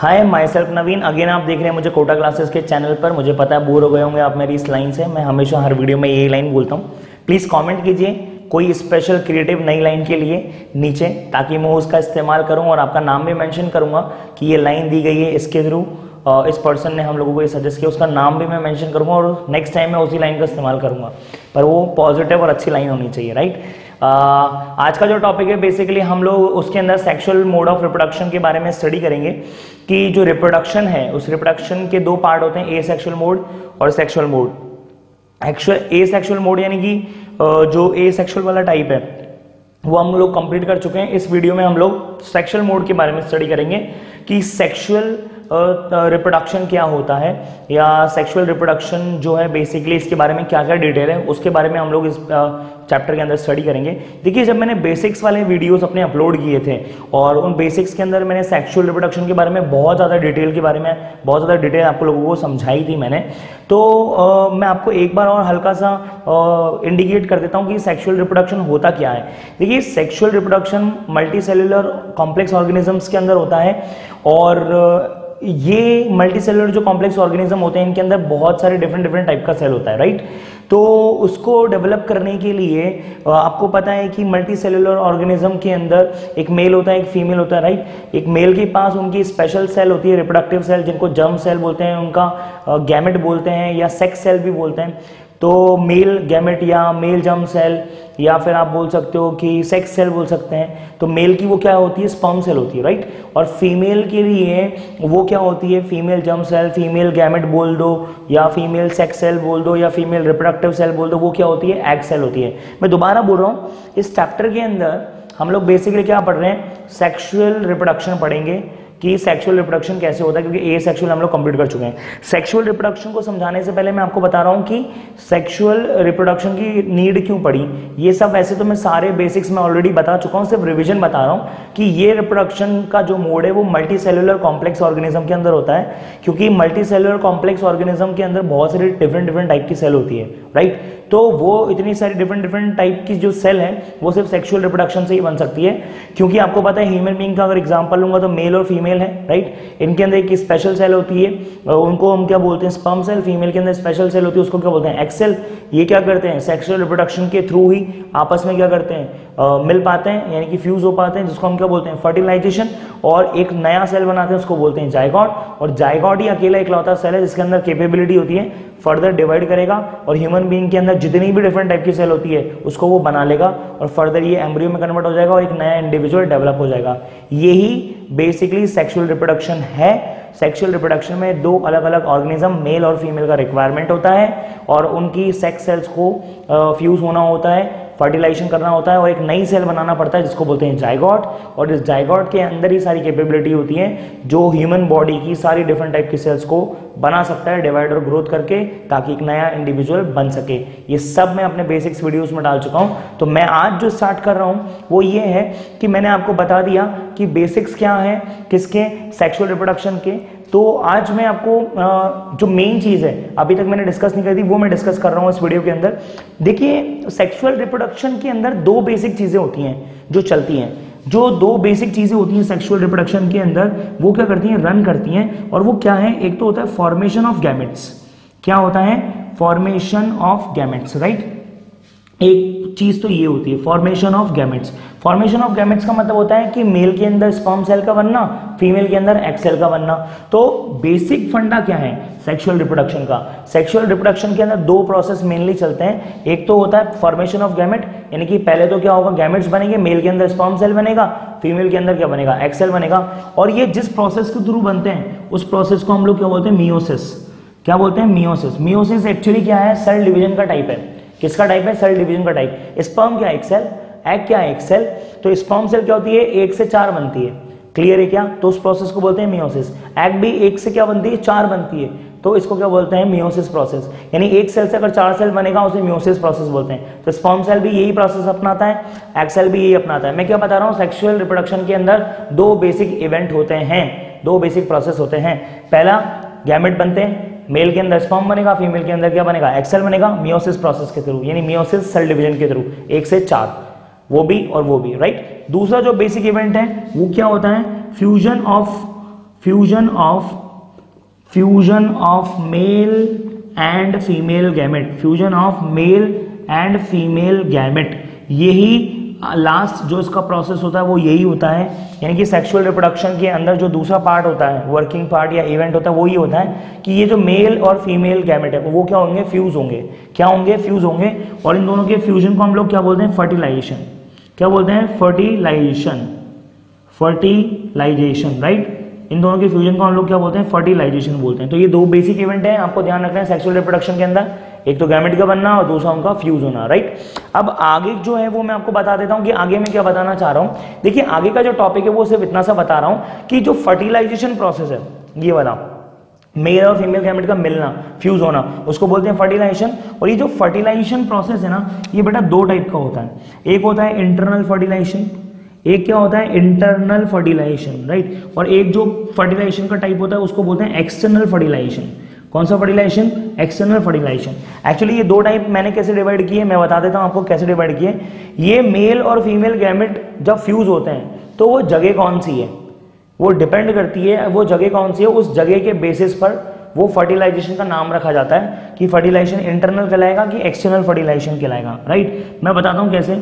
Hi my self Naveen again आप देख रहे हैं मुझे कोटा क्लासेस के चैनल पर। मुझे पता है बोर हो गए होंगे आप मेरी इस लाइन से। मैं हमेशा हर वीडियो में यही लाइन बोलता हूँ। प्लीज़ कमेंट कीजिए कोई स्पेशल क्रिएटिव नई लाइन के लिए नीचे, ताकि मैं उसका इस्तेमाल करूँ और आपका नाम भी मैंशन करूँगा कि ये लाइन दी गई है इसके थ्रू इस पर्सन ने हम लोगों को ये सजेस्ट किया, उसका नाम भी मैं मेंशन करूँगा और नेक्स्ट टाइम मैं उसी लाइन का इस्तेमाल करूँगा। पर वो पॉजिटिव और अच्छी लाइन होनी चाहिए राइट आज का जो टॉपिक है बेसिकली हम लोग उसके अंदर सेक्सुअल मोड ऑफ़ रिप्रोडक्शन के बारे में स्टडी करेंगे कि जो रिप्रोडक्शन है, उस रिप्रोडक्शन के दो पार्ट होते हैं ए सेक्शुअल मोड और sexual mode actual asexual mode यानी कि जो ए सेक्शुअल वाला टाइप है, वो हम लोग कंप्लीट कर चुके हैं। इस वीडियो में हम लोग सेक्सुअल मोड के बारे में स्टडी करेंगे कि सेक्सुअल रिप्रोडक्शन क्या होता है? या सेक्सुअल रिप्रोडक्शन जो है बेसिकली इसके बारे में क्या क्या डिटेल है उसके बारे में हम लोग इस चैप्टर के अंदर स्टडी करेंगे। देखिए जब मैंने बेसिक्स वाले वीडियोस अपने अपलोड किए थे और उन बेसिक्स के अंदर मैंने सेक्सुअल रिप्रोडक्शन के बारे में बहुत ज़्यादा डिटेल के बारे में बहुत ज़्यादा डिटेल आपको लोगों को समझाई थी मैंने तो आ, मैं आपको एक बार और हल्का सा इंडिकेट कर देता हूँ कि सेक्सुअल रिप्रोडक्शन होता क्या है। देखिए sexual reproduction multicellular complex organisms के अंदर होता है और ये मल्टी सेलुलर जो कॉम्प्लेक्स ऑर्गेनिज्म होते हैं, इनके अंदर बहुत सारे डिफरेंट डिफरेंट टाइप का सेल होता है राइट तो उसको डेवलप करने के लिए आपको पता है कि मल्टी सेलुलर ऑर्गेनिज्म के अंदर एक मेल होता है, एक फीमेल होता है राइट एक मेल के पास उनकी स्पेशल सेल होती है रिप्रोडक्टिव सेल जिनको जर्म सेल बोलते हैं, उनका गैमेट बोलते हैं या सेक्स सेल भी बोलते हैं। तो मेल गैमेट या मेल जर्म सेल या फिर आप बोल सकते हो कि सेक्स सेल बोल सकते हैं। तो मेल की वो क्या होती है? स्पर्म सेल होती है राइट और फीमेल के लिए वो क्या होती है? Female germ cell female gamete बोल दो, या फीमेल सेक्स सेल बोल दो, या फीमेल रिप्रोडक्टिव सेल बोल दो, वो क्या होती है? एग सेल होती है। मैं दोबारा बोल रहा हूँ, इस चैप्टर के अंदर हम लोग बेसिकली क्या पढ़ रहे हैं? सेक्शुअल रिप्रोडक्शन पढ़ेंगे। कि सेक्सुअल रिप्रोडक्शन कैसे होता है, क्योंकि ए सेक्सुअल हम लोग कंप्लीट कर चुके हैं। सेक्सुअल रिप्रोडक्शन को समझाने से पहले मैं आपको बता रहा हूँ कि सेक्सुअल रिप्रोडक्शन की नीड क्यों पड़ी। ये सब वैसे तो मैं सारे बेसिक्स में ऑलरेडी बता चुका हूँ, सिर्फ़ रिविजन बता रहा हूँ कि ये रिप्रोडक्शन का जो मोड है, वो मल्टी सेलुलर कॉम्प्लेक्स ऑर्गेनिज्म के अंदर होता है, क्योंकि मल्टी सेलुलर कॉम्प्लेक्स ऑर्गेनिज्म के अंदर बहुत सारी डिफरेंट डिफरेंट टाइप की सेल होती है राइट तो वो इतनी सारी डिफरेंट डिफरेंट टाइप की जो सेल है, वो सिर्फ़ सेक्सुअल रिप्रोडक्शन से ही बन सकती है। क्योंकि आपको पता है ह्यूमन बींग का अगर एग्ज़ाम्पल लूँगा तो मेल और फीमेल है राइट इनके अंदर एक स्पेशल सेल होती है उनको हम क्या बोलते हैं स्पम सेल फीमेल के अंदर स्पेशल सेल होती है, उसको क्या बोलते हैं एक्सेल ये क्या करते हैं सेक्सुअल रिप्रोडक्शन के थ्रू ही आपस में क्या करते हैं मिल पाते हैं, यानी कि फ्यूज हो पाते हैं, जिसको हम क्या बोलते हैं फर्टिलाइजेशन और एक नया सेल बनाते हैं, उसको बोलते हैं जायगॉड और जायगॉड ही अकेला इकलौता सेल है, जिसके अंदर केपेबिलिटी होती है फर्दर डिवाइड करेगा और ह्यूमन बीइंग के अंदर जितनी भी डिफरेंट टाइप की सेल होती है, उसको वो बना लेगा और फर्दर ये एम्ब्रियो में कन्वर्ट हो जाएगा और एक नया इंडिविजुअल डेवलप हो जाएगा। यही बेसिकली सेक्सुअल रिप्रोडक्शन है। सेक्सुअल रिप्रोडक्शन में दो अलग अलग ऑर्गेनिज्म मेल और फीमेल का रिक्वायरमेंट होता है और उनकी सेक्स सेल्स को फ्यूज होना होता है। फर्टिलाइजेशन करना होता है और एक नई सेल बनाना पड़ता है जिसको बोलते हैं जाइगॉट और इस जाइगॉट के अंदर ही सारी कैपेबिलिटी होती है जो ह्यूमन बॉडी की सारी डिफरेंट टाइप की सेल्स को बना सकता है डिवाइड और ग्रोथ करके ताकि एक नया इंडिविजुअल बन सके। ये सब मैं अपने बेसिक्स वीडियोस में डाल चुका हूँ। तो मैं आज जो स्टार्ट कर रहा हूँ, वो ये है कि मैंने आपको बता दिया कि बेसिक्स क्या है, किसके सेक्सुअल रिप्रोडक्शन के तो आज मैं आपको जो मेन चीज़ है, अभी तक मैंने डिस्कस नहीं करी थी, वो मैं डिस्कस कर रहा हूँ इस वीडियो के अंदर। देखिए सेक्सुअल रिप्रोडक्शन के अंदर दो बेसिक चीज़ें होती हैं जो चलती हैं। जो दो बेसिक चीज़ें होती हैं सेक्सुअल रिप्रोडक्शन के अंदर, वो क्या करती हैं? रन करती हैं। और वो क्या है? एक तो होता है फॉर्मेशन ऑफ़ गैमेट्स क्या होता है? फॉर्मेशन ऑफ़ गैमेट्स राइट एक चीज़ तो ये होती है formation of gametes formation of gametes का मतलब होता है कि मेल के अंदर स्पर्म सेल का बनना फीमेल के अंदर एक्स सेल का बनना. तो बेसिक फंडा क्या है? सेक्सुअल रिप्रोडक्शन का. सेक्सुअल रिप्रोडक्शन के अंदर दो प्रोसेस मेनली चलते हैं. एक तो होता है फॉर्मेशन ऑफ़ गैमेट यानी कि पहले तो क्या होगा गैमेट्स बनेंगे मेल के अंदर स्पर्म सेल बनेगा फीमेल के अंदर क्या बनेगा? एक्सेल बनेगा. और ये जिस प्रोसेस के थ्रू बनते हैं, उस प्रोसेस को हम लोग क्या बोलते हैं? मियोसिस क्या बोलते हैं? मियोसिस मियोसिस एक्चुअली क्या है? सेल डिवीज़न का टाइप है. किसका टाइप है? सेल डिवीज़न का टाइप स्पर्म क्या एक सेल एग क्या है? एक्सेल तो स्पर्म सेल क्या होती है? एक से चार बनती है. क्लियर है क्या? तो उस प्रोसेस को बोलते हैं मियोसिस एग भी एक से क्या बनती है? चार बनती है. तो इसको क्या बोलते हैं? मियोसिस प्रोसेस यानी एक सेल से अगर चार सेल बनेगा, उसे मियोसिस प्रोसेस बोलते हैं. तो स्पर्म सेल भी यही प्रोसेस अपनाता है. एग सेल भी यही अपनाता है. मैं क्या बता रहा हूँ? सेक्सुअल रिप्रोडक्शन के अंदर दो बेसिक इवेंट होते हैं. दो बेसिक प्रोसेस होते हैं. पहला गैमेट बनते हैं. मेल के अंदर स्पर्म बनेगा फीमेल के अंदर क्या बनेगा? एक्सेल बनेगा मियोसिस प्रोसेस के थ्रू यानी मियोसिस सेल डिवीज़न के थ्रू एक से चार। वो भी और वो भी राइट दूसरा जो बेसिक इवेंट है, वो क्या होता है? Fusion of fusion of fusion of male and female gamete fusion of male and female gamete यही लास्ट जो इसका प्रोसेस होता है, वो यही होता है। यानी कि सेक्सुअल रिप्रोडक्शन के अंदर जो दूसरा पार्ट होता है वर्किंग पार्ट या इवेंट होता है, वो ही होता है कि ये जो मेल और फीमेल गैमेट है, वो क्या होंगे? फ्यूज होंगे। क्या होंगे? फ्यूज होंगे। और इन दोनों के फ्यूजन को हम लोग क्या बोलते हैं? फर्टिलाइजेशन क्या बोलते हैं? फर्टिलाइजेशन फर्टिलाइजेशन राइट इन दोनों के फ्यूजन को हम लोग क्या बोलते हैं? फर्टिलाइजेशन बोलते हैं। तो ये दो बेसिक इवेंट है, आपको ध्यान रखना है सेक्सुअल रिप्रोडक्शन के अंदर। एक तो गैमेट का बनना और दूसरा उनका फ्यूज होना राइट अब आगे जो है वो मैं आपको बता देता हूँ कि आगे मैं क्या बताना चाह रहा हूँ। देखिए, आगे का जो टॉपिक है वो सिर्फ़ इतना सा बता रहा हूँ कि जो फर्टिलाइजेशन प्रोसेस है, ये वाला मेल और फीमेल गैमेट का मिलना फ्यूज होना, उसको बोलते हैं फर्टिलाइजेशन और ये जो फर्टिलाइजेशन प्रोसेस है ना, ये बेटा दो टाइप का होता है। एक होता है इंटरनल फर्टिलाइजेशन एक क्या होता है इंटरनल फर्टिलाइजेशन राइट और एक जो फर्टिलाइजेशन का टाइप होता है, उसको बोलते हैं एक्सटर्नल फर्टिलाइजेशन कौन सा फर्टिलाइजेशन एक्सटर्नल फर्टिलाइजेशन एक्चुअली ये दो टाइप मैंने कैसे डिवाइड किए, मैं बता देता हूँ आपको कैसे डिवाइड किए. ये मेल और फीमेल गैमेट जब फ्यूज होते हैं तो वो जगह कौन सी है? वो डिपेंड करती है, वो जगह कौन सी है? उस जगह के बेसिस पर वो फर्टिलाइजेशन का नाम रखा जाता है कि फर्टिलाइजेशन इंटरनल कहलाएगा कि एक्सटर्नल फर्टिलाइजेशन कहलाएगा राइट मैं बताता हूँ कैसे.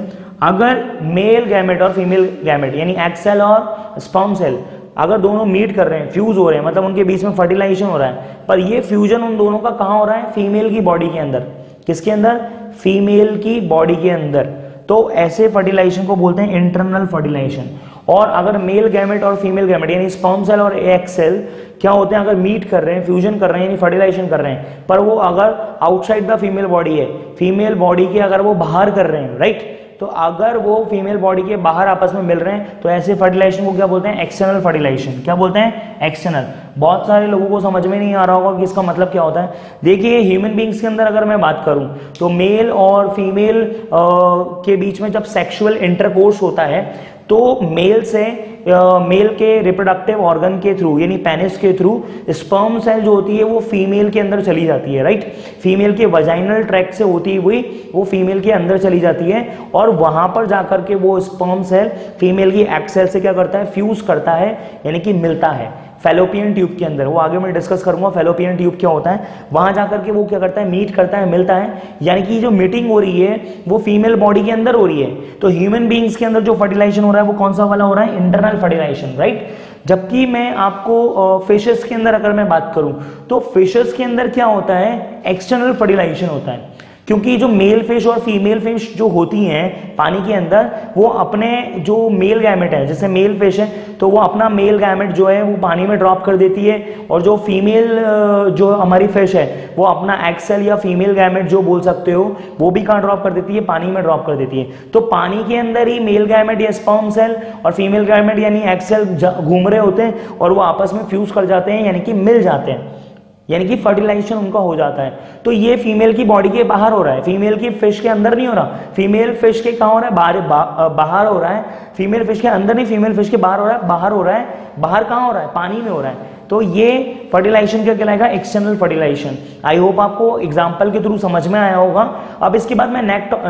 अगर मेल गैमेट और फीमेल गैमेट यानी एक्सेल और स्पॉम सेल अगर दोनों मीट कर रहे हैं फ्यूज हो रहे हैं मतलब उनके बीच में फर्टिलाइजेशन हो रहा है, पर ये फ्यूजन उन दोनों का कहाँ हो रहा है? फीमेल की बॉडी के अंदर। किसके अंदर? फीमेल की बॉडी के अंदर। तो ऐसे फर्टिलाइजेशन को बोलते हैं इंटरनल फर्टिलाइजेशन और अगर मेल गैमेट और फीमेल गैमेट यानी स्पर्म सेल और एक्स सेल क्या होते हैं? अगर मीट कर रहे हैं फ्यूजन कर रहे हैं, यानी फर्टिलाइजेशन कर रहे हैं, पर वो अगर आउटसाइड द फीमेल बॉडी है फीमेल बॉडी के अगर वो बाहर कर रहे हैं राइट तो अगर वो फीमेल बॉडी के बाहर आपस में मिल रहे हैं तो ऐसे फर्टिलाइजेशन को क्या बोलते हैं? एक्सटर्नल फर्टिलाइजेशन क्या बोलते हैं? एक्सटर्नल बहुत सारे लोगों को समझ में नहीं आ रहा होगा कि इसका मतलब क्या होता है। देखिए ह्यूमन बींग्स के अंदर अगर मैं बात करूँ तो मेल और फीमेल के बीच में जब सेक्सुअल इंटरकोर्स होता है तो मेल से मेल के रिप्रोडक्टिव ऑर्गन के थ्रू यानी पेनिस के थ्रू स्पर्म सेल जो होती है, वो फीमेल के अंदर चली जाती है राइट फीमेल के वजाइनल ट्रैक से होती हुई, वो फीमेल के अंदर चली जाती है और वहाँ पर जाकर के वो स्पर्म सेल फीमेल की एक्सेल से क्या करता है? फ्यूज करता है, यानी कि मिलता है। फेलोपियन ट्यूब के अंदर। वो आगे मैं डिस्कस करूँगा फेलोपियन ट्यूब क्या होता है। वहाँ जाकर के वो क्या करता है मीट करता है, मिलता है। यानी कि जो मीटिंग हो रही है, वो फीमेल बॉडी के अंदर हो रही है। तो ह्यूमन बींग्स के अंदर जो फर्टिलाइजेशन हो रहा है, वो कौन सा वाला हो रहा है? इंटरनल फर्टिलाइजेशन राइट जबकि मैं आपको फिशेस के अंदर अगर मैं बात करूँ तो फिशेस के अंदर क्या होता है? एक्सटर्नल फर्टिलाइजेशन होता है। क्योंकि जो मेल फ़िश और फीमेल फ़िश जो होती हैं पानी के अंदर, वो अपने जो मेल गैमेट है, जैसे मेल फ़िश है तो वो अपना मेल गैमेट जो है, वो पानी में ड्रॉप कर देती है और जो फीमेल जो हमारी फ़िश है, वो अपना एक्सेल या फीमेल गैमेट जो बोल सकते हो, वो भी कहाँ ड्रॉप कर देती है? पानी में ड्रॉप कर देती है। तो पानी के अंदर ही मेल गैमेट या स्पर्म सेल और फीमेल गैमेट यानी एक्सेल घूम रहे होते हैं और वो आपस में फ्यूज कर जाते हैं, यानी कि मिल जाते हैं। यानी कि फर्टिलाइजेशन उनका हो जाता है। तो ये फीमेल की बॉडी के बाहर हो रहा है। फीमेल की फ़िश के अंदर नहीं हो रहा। फीमेल फ़िश के कहा हो रहा है? बाहर बाहर हो रहा है। फीमेल फ़िश के अंदर नहीं फीमेल फ़िश के बाहर हो रहा है। बाहर हो रहा है। बाहर कहाँ हो रहा है? पानी में हो रहा है। तो ये फर्टिलाइजेशन क्या कहलाएगा? एक्सटर्नल फर्टिलाइजेशन आई होप आपको एग्ज़ाम्पल के थ्रू समझ में आया होगा। अब इसके बाद मैं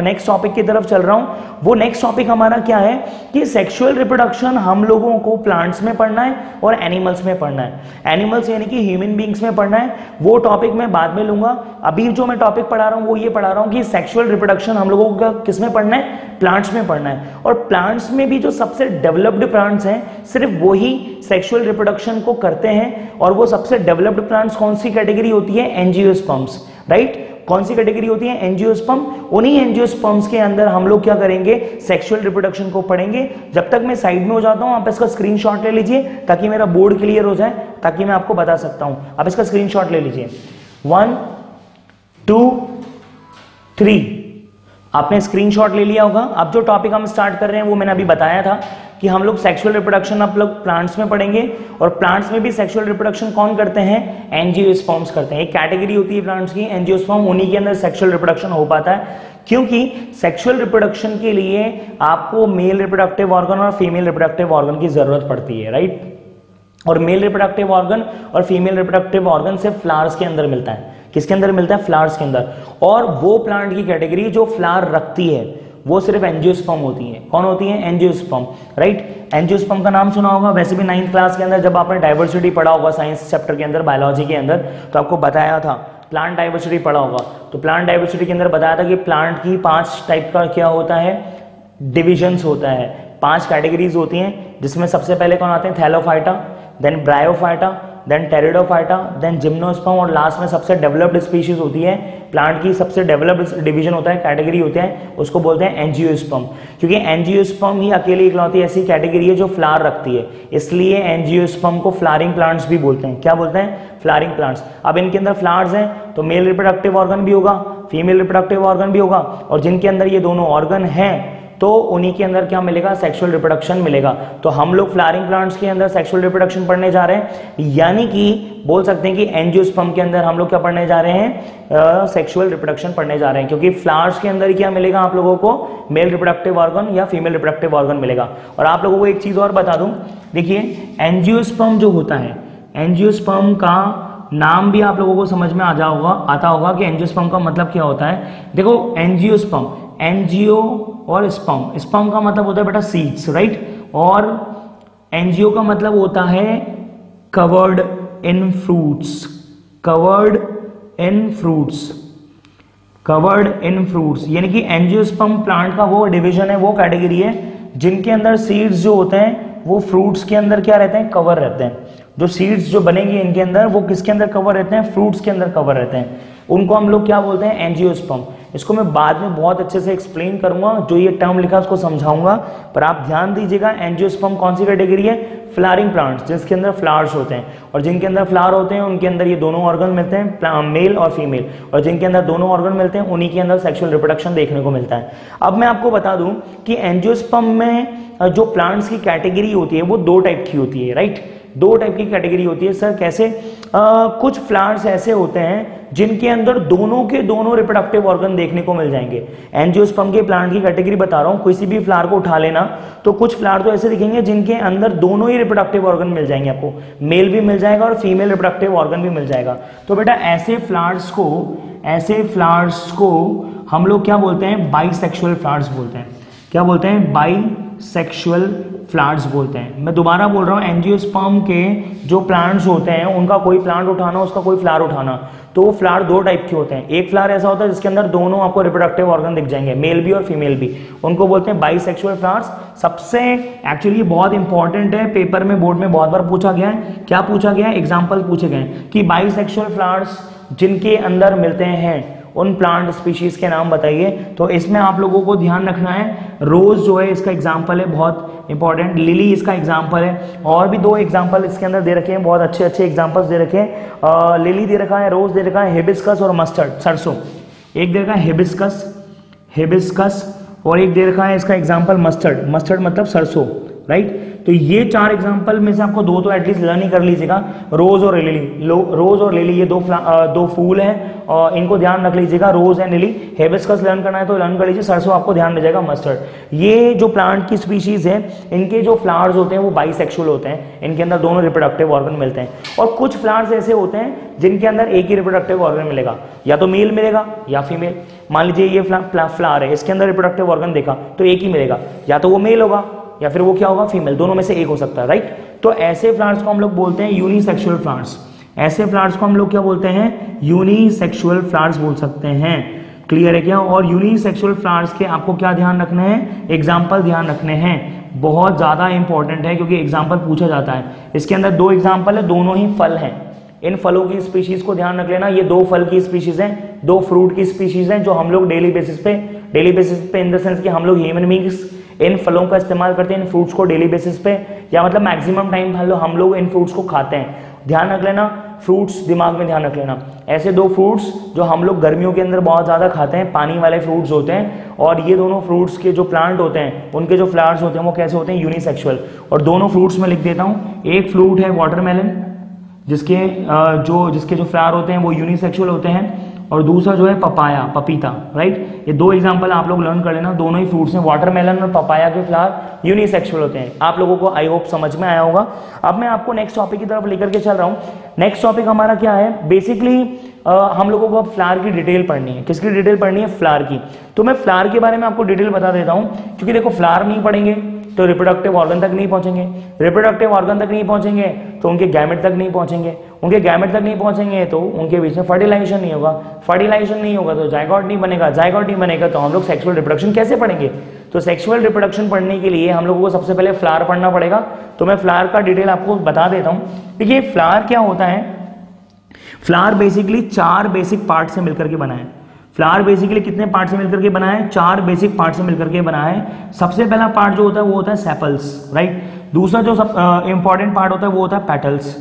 नेक्स्ट टॉपिक की तरफ़ चल रहा हूँ। वो नेक्स्ट टॉपिक हमारा क्या है? कि सेक्सुअल रिप्रोडक्शन हम लोगों को प्लांट्स में पढ़ना है और एनिमल्स में पढ़ना है। एनिमल्स यानी कि ह्यूमन बींग्स में पढ़ना है। वो टॉपिक मैं बाद में लूँगा। अभी जो मैं टॉपिक पढ़ा रहा हूँ, वो ये पढ़ा रहा हूँ कि सेक्सुअल रिप्रोडक्शन हम लोगों का किसमें पढ़ना है? प्लांट्स में पढ़ना है। और प्लांट्स में भी जो सबसे डेवलप्ड प्लांट्स हैं, सिर्फ़ वही सेक्सुअल रिप्रोडक्शन को करते हैं और वो सबसे डेवलप्ड प्लांट्स कौन सी कैटेगरी होती है? एनजियोस्पर्म्स राइट कौन सी कैटेगरी होती है? एनजियोस्पर्म उन्हीं एनजियोस्पर्म्स के अंदर हम लोग क्या करेंगे? सेक्सुअल रिप्रोडक्शन को पढ़ेंगे। जब तक मैं साइड में हो जाता हूँ, आप इसका स्क्रीनशॉट ले लीजिए, ताकि मेरा बोर्ड क्लियर हो जाए, ताकि मैं आपको बता सकता हूँ। आप इसका स्क्रीनशॉट ले लीजिए। वन टू थ्री आपने स्क्रीनशॉट ले लिया होगा। अब जो टॉपिक हम स्टार्ट कर रहे हैं, वो मैंने अभी बताया था कि हम लोग सेक्सुअल रिप्रोडक्शन आप लोग प्लांट्स में पढ़ेंगे और प्लांट्स में भी सेक्सुअल रिप्रोडक्शन कौन करते हैं? एनजियोस्पर्म्स करते हैं। एक कैटेगरी होती है प्लांट्स की एनजियोस्पर्म उन्हीं के अंदर सेक्सुअल रिप्रोडक्शन हो पाता है। क्योंकि सेक्सुअल रिप्रोडक्शन के लिए आपको मेल रिप्रोडक्टिव ऑर्गन और फीमेल रिप्रोडक्टिव ऑर्गन की ज़रूरत पड़ती है राइट और मेल रिप्रोडक्टिव ऑर्गन और फीमेल रिप्रोडक्टिव ऑर्गन सिर्फ़ फ्लावर्स के अंदर मिलता है। किसके अंदर मिलता है? फ्लावर्स के अंदर। और वो प्लांट की कैटेगरी जो फ्लावर रखती है, वो सिर्फ़ एंजियोस्पर्म होती है। कौन होती है? एनजियोस्पम राइट एंजियोस्पर्म का नाम सुना होगा। वैसे भी नाइन्थ क्लास के अंदर जब आपने डाइवर्सिटी पढ़ा होगा साइंस चैप्टर के अंदर बायोलॉजी के अंदर तो आपको बताया था प्लांट डाइवर्सिटी पढ़ा होगा। तो प्लांट डाइवर्सिटी के अंदर बताया था कि प्लांट की पाँच टाइप का क्या होता है? डिविजन्स होता है। पाँच कैटेगरीज होती हैं, जिसमें सबसे पहले कौन आते हैं? Thallophyta then Bryophyta then Pteridophyta then gymnosperm और लास्ट में सबसे डेवलप्ड स्पीशीज होती है प्लांट की सबसे डेवलप्ड डिवीज़न होता है कैटेगरी होते हैं, उसको बोलते हैं एनजियोस्पर्म क्योंकि एनजियोस्पर्म ही अकेली इकलौती ऐसी कैटेगरी है जो फ्लार रखती है. इसलिए एनजियोस्पर्म को फ्लारिंग प्लांट्स भी बोलते हैं. क्या बोलते हैं? फ्लारिंग प्लांट्स अब इनके अंदर फ्लावर्स हैं तो मेल रिप्रोडक्टिव ऑर्गन भी होगा फीमेल रिप्रोडक्टिव ऑर्गन भी होगा, और जिनके अंदर ये दोनों ऑर्गन हैं तो उन्हीं के अंदर क्या मिलेगा? सेक्सुअल रिप्रोडक्शन मिलेगा। तो हम लोग फ्लावरिंग प्लांट्स के अंदर सेक्सुअल रिप्रोडक्शन पढ़ने जा रहे हैं। यानी कि बोल सकते हैं कि एंजियोस्पर्म के अंदर हम लोग क्या पढ़ने जा रहे हैं? सेक्सुअल रिप्रोडक्शन पढ़ने जा रहे हैं। क्योंकि फ्लावर्स के अंदर क्या मिलेगा आप लोगों को? मेल रिप्रोडक्टिव ऑर्गन या फीमेल रिप्रोडक्टिव ऑर्गन मिलेगा। और आप लोगों को एक चीज़ और बता दूँ। देखिए एंजियोस्पर्म जो होता है एंजियोस्पर्म का नाम भी आप लोगों को समझ में आ जाओगा, आता होगा कि एंजियोस्पर्म का मतलब क्या होता है। देखो एंजियोस्पर्म एनजीओ और स्पम स्पम का मतलब होता है बेटा सीड्स राइट और एनजीओ का मतलब होता है covered in fruits covered in fruits covered in fruits यानी कि एंजियोस्पम प्लांट का वो डिवीज़न है, वो कैटेगरी है, जिनके अंदर सीड्स जो होते हैं, वो फ्रूट्स के अंदर क्या रहते हैं? कवर रहते हैं. जो सीड्स जो बनेंगे इनके अंदर, वो किसके अंदर कवर रहते हैं? फ्रूट्स के अंदर कवर रहते हैं. उनको हम लोग क्या बोलते हैं? एंजियोस्पम इसको मैं बाद में बहुत अच्छे से एक्सप्लेन करूँगा, जो ये टर्म लिखा उसको समझाऊँगा। पर आप ध्यान दीजिएगा एंजियोस्पर्म कौन सी कैटेगरी है? फ्लारिंग प्लांट्स जिसके अंदर फ्लावर्स होते हैं। और जिनके अंदर फ्लावर होते हैं, उनके अंदर ये दोनों ऑर्गन मिलते हैं मेल और फीमेल और जिनके अंदर दोनों ऑर्गन मिलते हैं, उन्हीं के अंदर सेक्सुअल रिप्रोडक्शन देखने को मिलता है। अब मैं आपको बता दूँ कि एंजियोस्पर्म में जो प्लांट्स की कैटेगरी होती है, वो दो टाइप की होती है राइट दो टाइप की कैटेगरी होती है सर कैसे? आ, कुछ फ्लावर्स ऐसे होते हैं जिनके अंदर दोनों के दोनों रिप्रोडक्टिव ऑर्गन देखने को मिल जाएँगे। एंजियोस्पर्म के प्लांट की कैटेगरी बता रहा हूँ किसी भी फ्लावर को उठा लेना तो कुछ फ्लावर तो ऐसे दिखेंगे जिनके अंदर दोनों ही रिप्रोडक्टिव ऑर्गन मिल जाएँगे आपको। मेल भी मिल जाएगा और फीमेल रिप्रोडक्टिव ऑर्गन भी मिल जाएगा। तो बेटा ऐसे फ्लावर्स को ऐसे फ्लावर्स को हम लोग क्या बोलते हैं? बाइसेक्सुअल फ्लावर्स बोलते हैं। क्या बोलते हैं? बाई सेक्सुअल बोलते हैं। मैं दोबारा बोल रहा हूँ, एंजियोस्पर्म के जो प्लांट्स होते हैं, उनका कोई प्लांट उठाना, उसका कोई फ्लावर उठाना तो वो फ्लावर दो टाइप के होते हैं। एक फ्लावर ऐसा होता है जिसके अंदर दोनों आपको रिप्रोडक्टिव ऑर्गन दिख जाएँगे मेल भी और फीमेल भी। उनको बोलते हैं बाईसेक्सुअल फ्लावर्स सबसे एक्चुअली बहुत इंपॉर्टेंट है पेपर में बोर्ड में बहुत बार पूछा गया है। क्या पूछा गया है? एग्ज़ाम्पल पूछे गए कि बाईसेक्सुअल फ्लावर्स जिनके अंदर मिलते हैं उन प्लांट स्पीशीज के नाम बताइए। तो इसमें आप लोगों को ध्यान रखना है। रोज जो है, इसका एग्ज़ाम्पल है, बहुत इंपॉर्टेंट लिली इसका एग्ज़ाम्पल है। और भी दो एग्ज़ाम्पल इसके अंदर दे रखे हैं, बहुत अच्छे अच्छे एग्जाम्पल्स दे रखे हैं। लिली दे रखा है रोज दे रखा है हेबिस्कस और मस्टर्ड सरसों। एक दे रखा है हेबिस्कस हेबिस्कस और एक दे रखा है इसका एग्ज़ाम्पल मस्टर्ड मस्टर्ड मतलब सरसों राइट तो ये चार एग्ज़ाम्पल में से आपको दो तो एटलीस्ट लर्न ही कर लीजिएगा। रोज और लिली रोज और लिली ये दो दो फूल हैं और इनको ध्यान रख लीजिएगा। Rose and lily hibiscus learn करना है तो लर्न कर लीजिए। सरसों आपको ध्यान रह जाएगा मस्टर्ड ये जो प्लांट की स्पीशीज है, इनके जो फ्लावर्स होते हैं, वो बाईसेक्सुअल होते हैं। इनके अंदर दोनों रिप्रोडक्टिव ऑर्गन मिलते हैं। और कुछ फ्लावर्स ऐसे होते हैं, जिनके अंदर एक ही रिप्रोडक्टिव ऑर्गन मिलेगा। या तो मेल मिलेगा, या फीमेल मान लीजिए ये फ्लावर है, इसके अंदर रिप्रोडक्टिव ऑर्गन देखा तो एक ही मिलेगा। या तो वो मेल होगा या फिर वो क्या होगा? फीमेल दोनों में से एक हो सकता है राइट तो ऐसे फ्लावर्स को हम लोग बोलते हैं यूनिसेक्सुअल फ्लावर्स ऐसे फ्लावर्स को हम लोग क्या बोलते हैं? यूनिसेक्सुअल फ्लावर्स बोल सकते हैं. क्लियर है क्या? और यूनिसेक्सुअल फ्लावर्स के आपको क्या ध्यान रखने हैं? एग्ज़ाम्पल ध्यान रखने हैं. बहुत ज़्यादा इंपॉर्टेंट है क्योंकि एग्ज़ाम्पल पूछा जाता है. इसके अंदर दो एग्ज़ाम्पल है, दोनों ही फल हैं. इन फलों की स्पीशीज को ध्यान रख लेना। ये दो फल की स्पीशीज हैं, दो फ्रूट की स्पीशीज हैं जो हम लोग डेली बेसिस पे डेली बेसिस पे इन द सेंस कि हम लोग ह्यूमन बींग्स इन फलों का इस्तेमाल करते हैं, इन फ्रूट्स को डेली बेसिस पे, या मतलब मैक्सिमम टाइम लो, हम लोग इन फ्रूट्स को खाते हैं। ध्यान रख लेना फ्रूट्स दिमाग में ध्यान रख लेना। ऐसे दो फ्रूट्स जो हम लोग गर्मियों के अंदर बहुत ज़्यादा खाते हैं, पानी वाले फ्रूट्स होते हैं, और ये दोनों फ्रूट्स के जो प्लांट होते हैं, उनके जो फ्लावर्स होते हैं, वो कैसे होते हैं? यूनिसेक्सुअल और दोनों फ्रूट्स में लिख देता हूँ। एक फ्रूट है वाटरमेलन जिसके जो जिसके जो फ्लावर होते हैं वो यूनिसेक्सुअल होते हैं और दूसरा जो है पपाया, पपीता राइट ये दो एग्जांपल आप लोग लर्न कर लेना, दोनों ही फ्रूट्स हैं वाटरमेलन और पपाया के फ्लावर यूनिसेक्सुअल होते हैं। आप लोगों को आई होप समझ में आया होगा। अब मैं आपको नेक्स्ट टॉपिक की तरफ़ लेकर के चल रहा हूँ। नेक्स्ट टॉपिक हमारा क्या है? बेसिकली हम लोगों को अब फ्लावर की डिटेल पढ़नी है। किसकी डिटेल पढ़नी है? फ्लावर की। तो मैं फ्लावर के बारे में आपको डिटेल बता देता हूँ, क्योंकि देखो फ्लावर नहीं पढ़ेंगे। तो रिप्रोडक्टिव ऑर्गन तक नहीं पहुँचेंगे। रिप्रोडक्टिव ऑर्गन तक नहीं पहुँचेंगे तो उनके गैमेट तक नहीं पहुँचेंगे। उनके गैमेट तक नहीं पहुँचेंगे तो उनके बीच में फर्टिलाइजेशन नहीं होगा। फर्टिलाइजेशन नहीं होगा तो जायगॉट नहीं बनेगा। जायगॉट नहीं बनेगा तो हम लोग सेक्सुअल रिप्रोडक्शन कैसे पढ़ेंगे? तो सेक्सुअल रिप्रोडक्शन पढ़ने के लिए हम लोगों को सबसे पहले फ्लावर पढ़ना पड़ेगा। तो मैं फ्लावर का डिटेल आपको बता देता हूँ। देखिए फ्लावर क्या होता है? फ्लावर बेसिकली चार बेसिक पार्ट से मिलकर के बना फ्लावर बेसिकली कितने पार्ट से मिलकर के बना है चार बेसिक पार्ट से मिलकर के बना है सबसे पहला पार्ट जो होता है, वो होता है सेपल्स राइट दूसरा जो सब इंपॉर्टेंट पार्ट होता है, वो होता है पेटल्स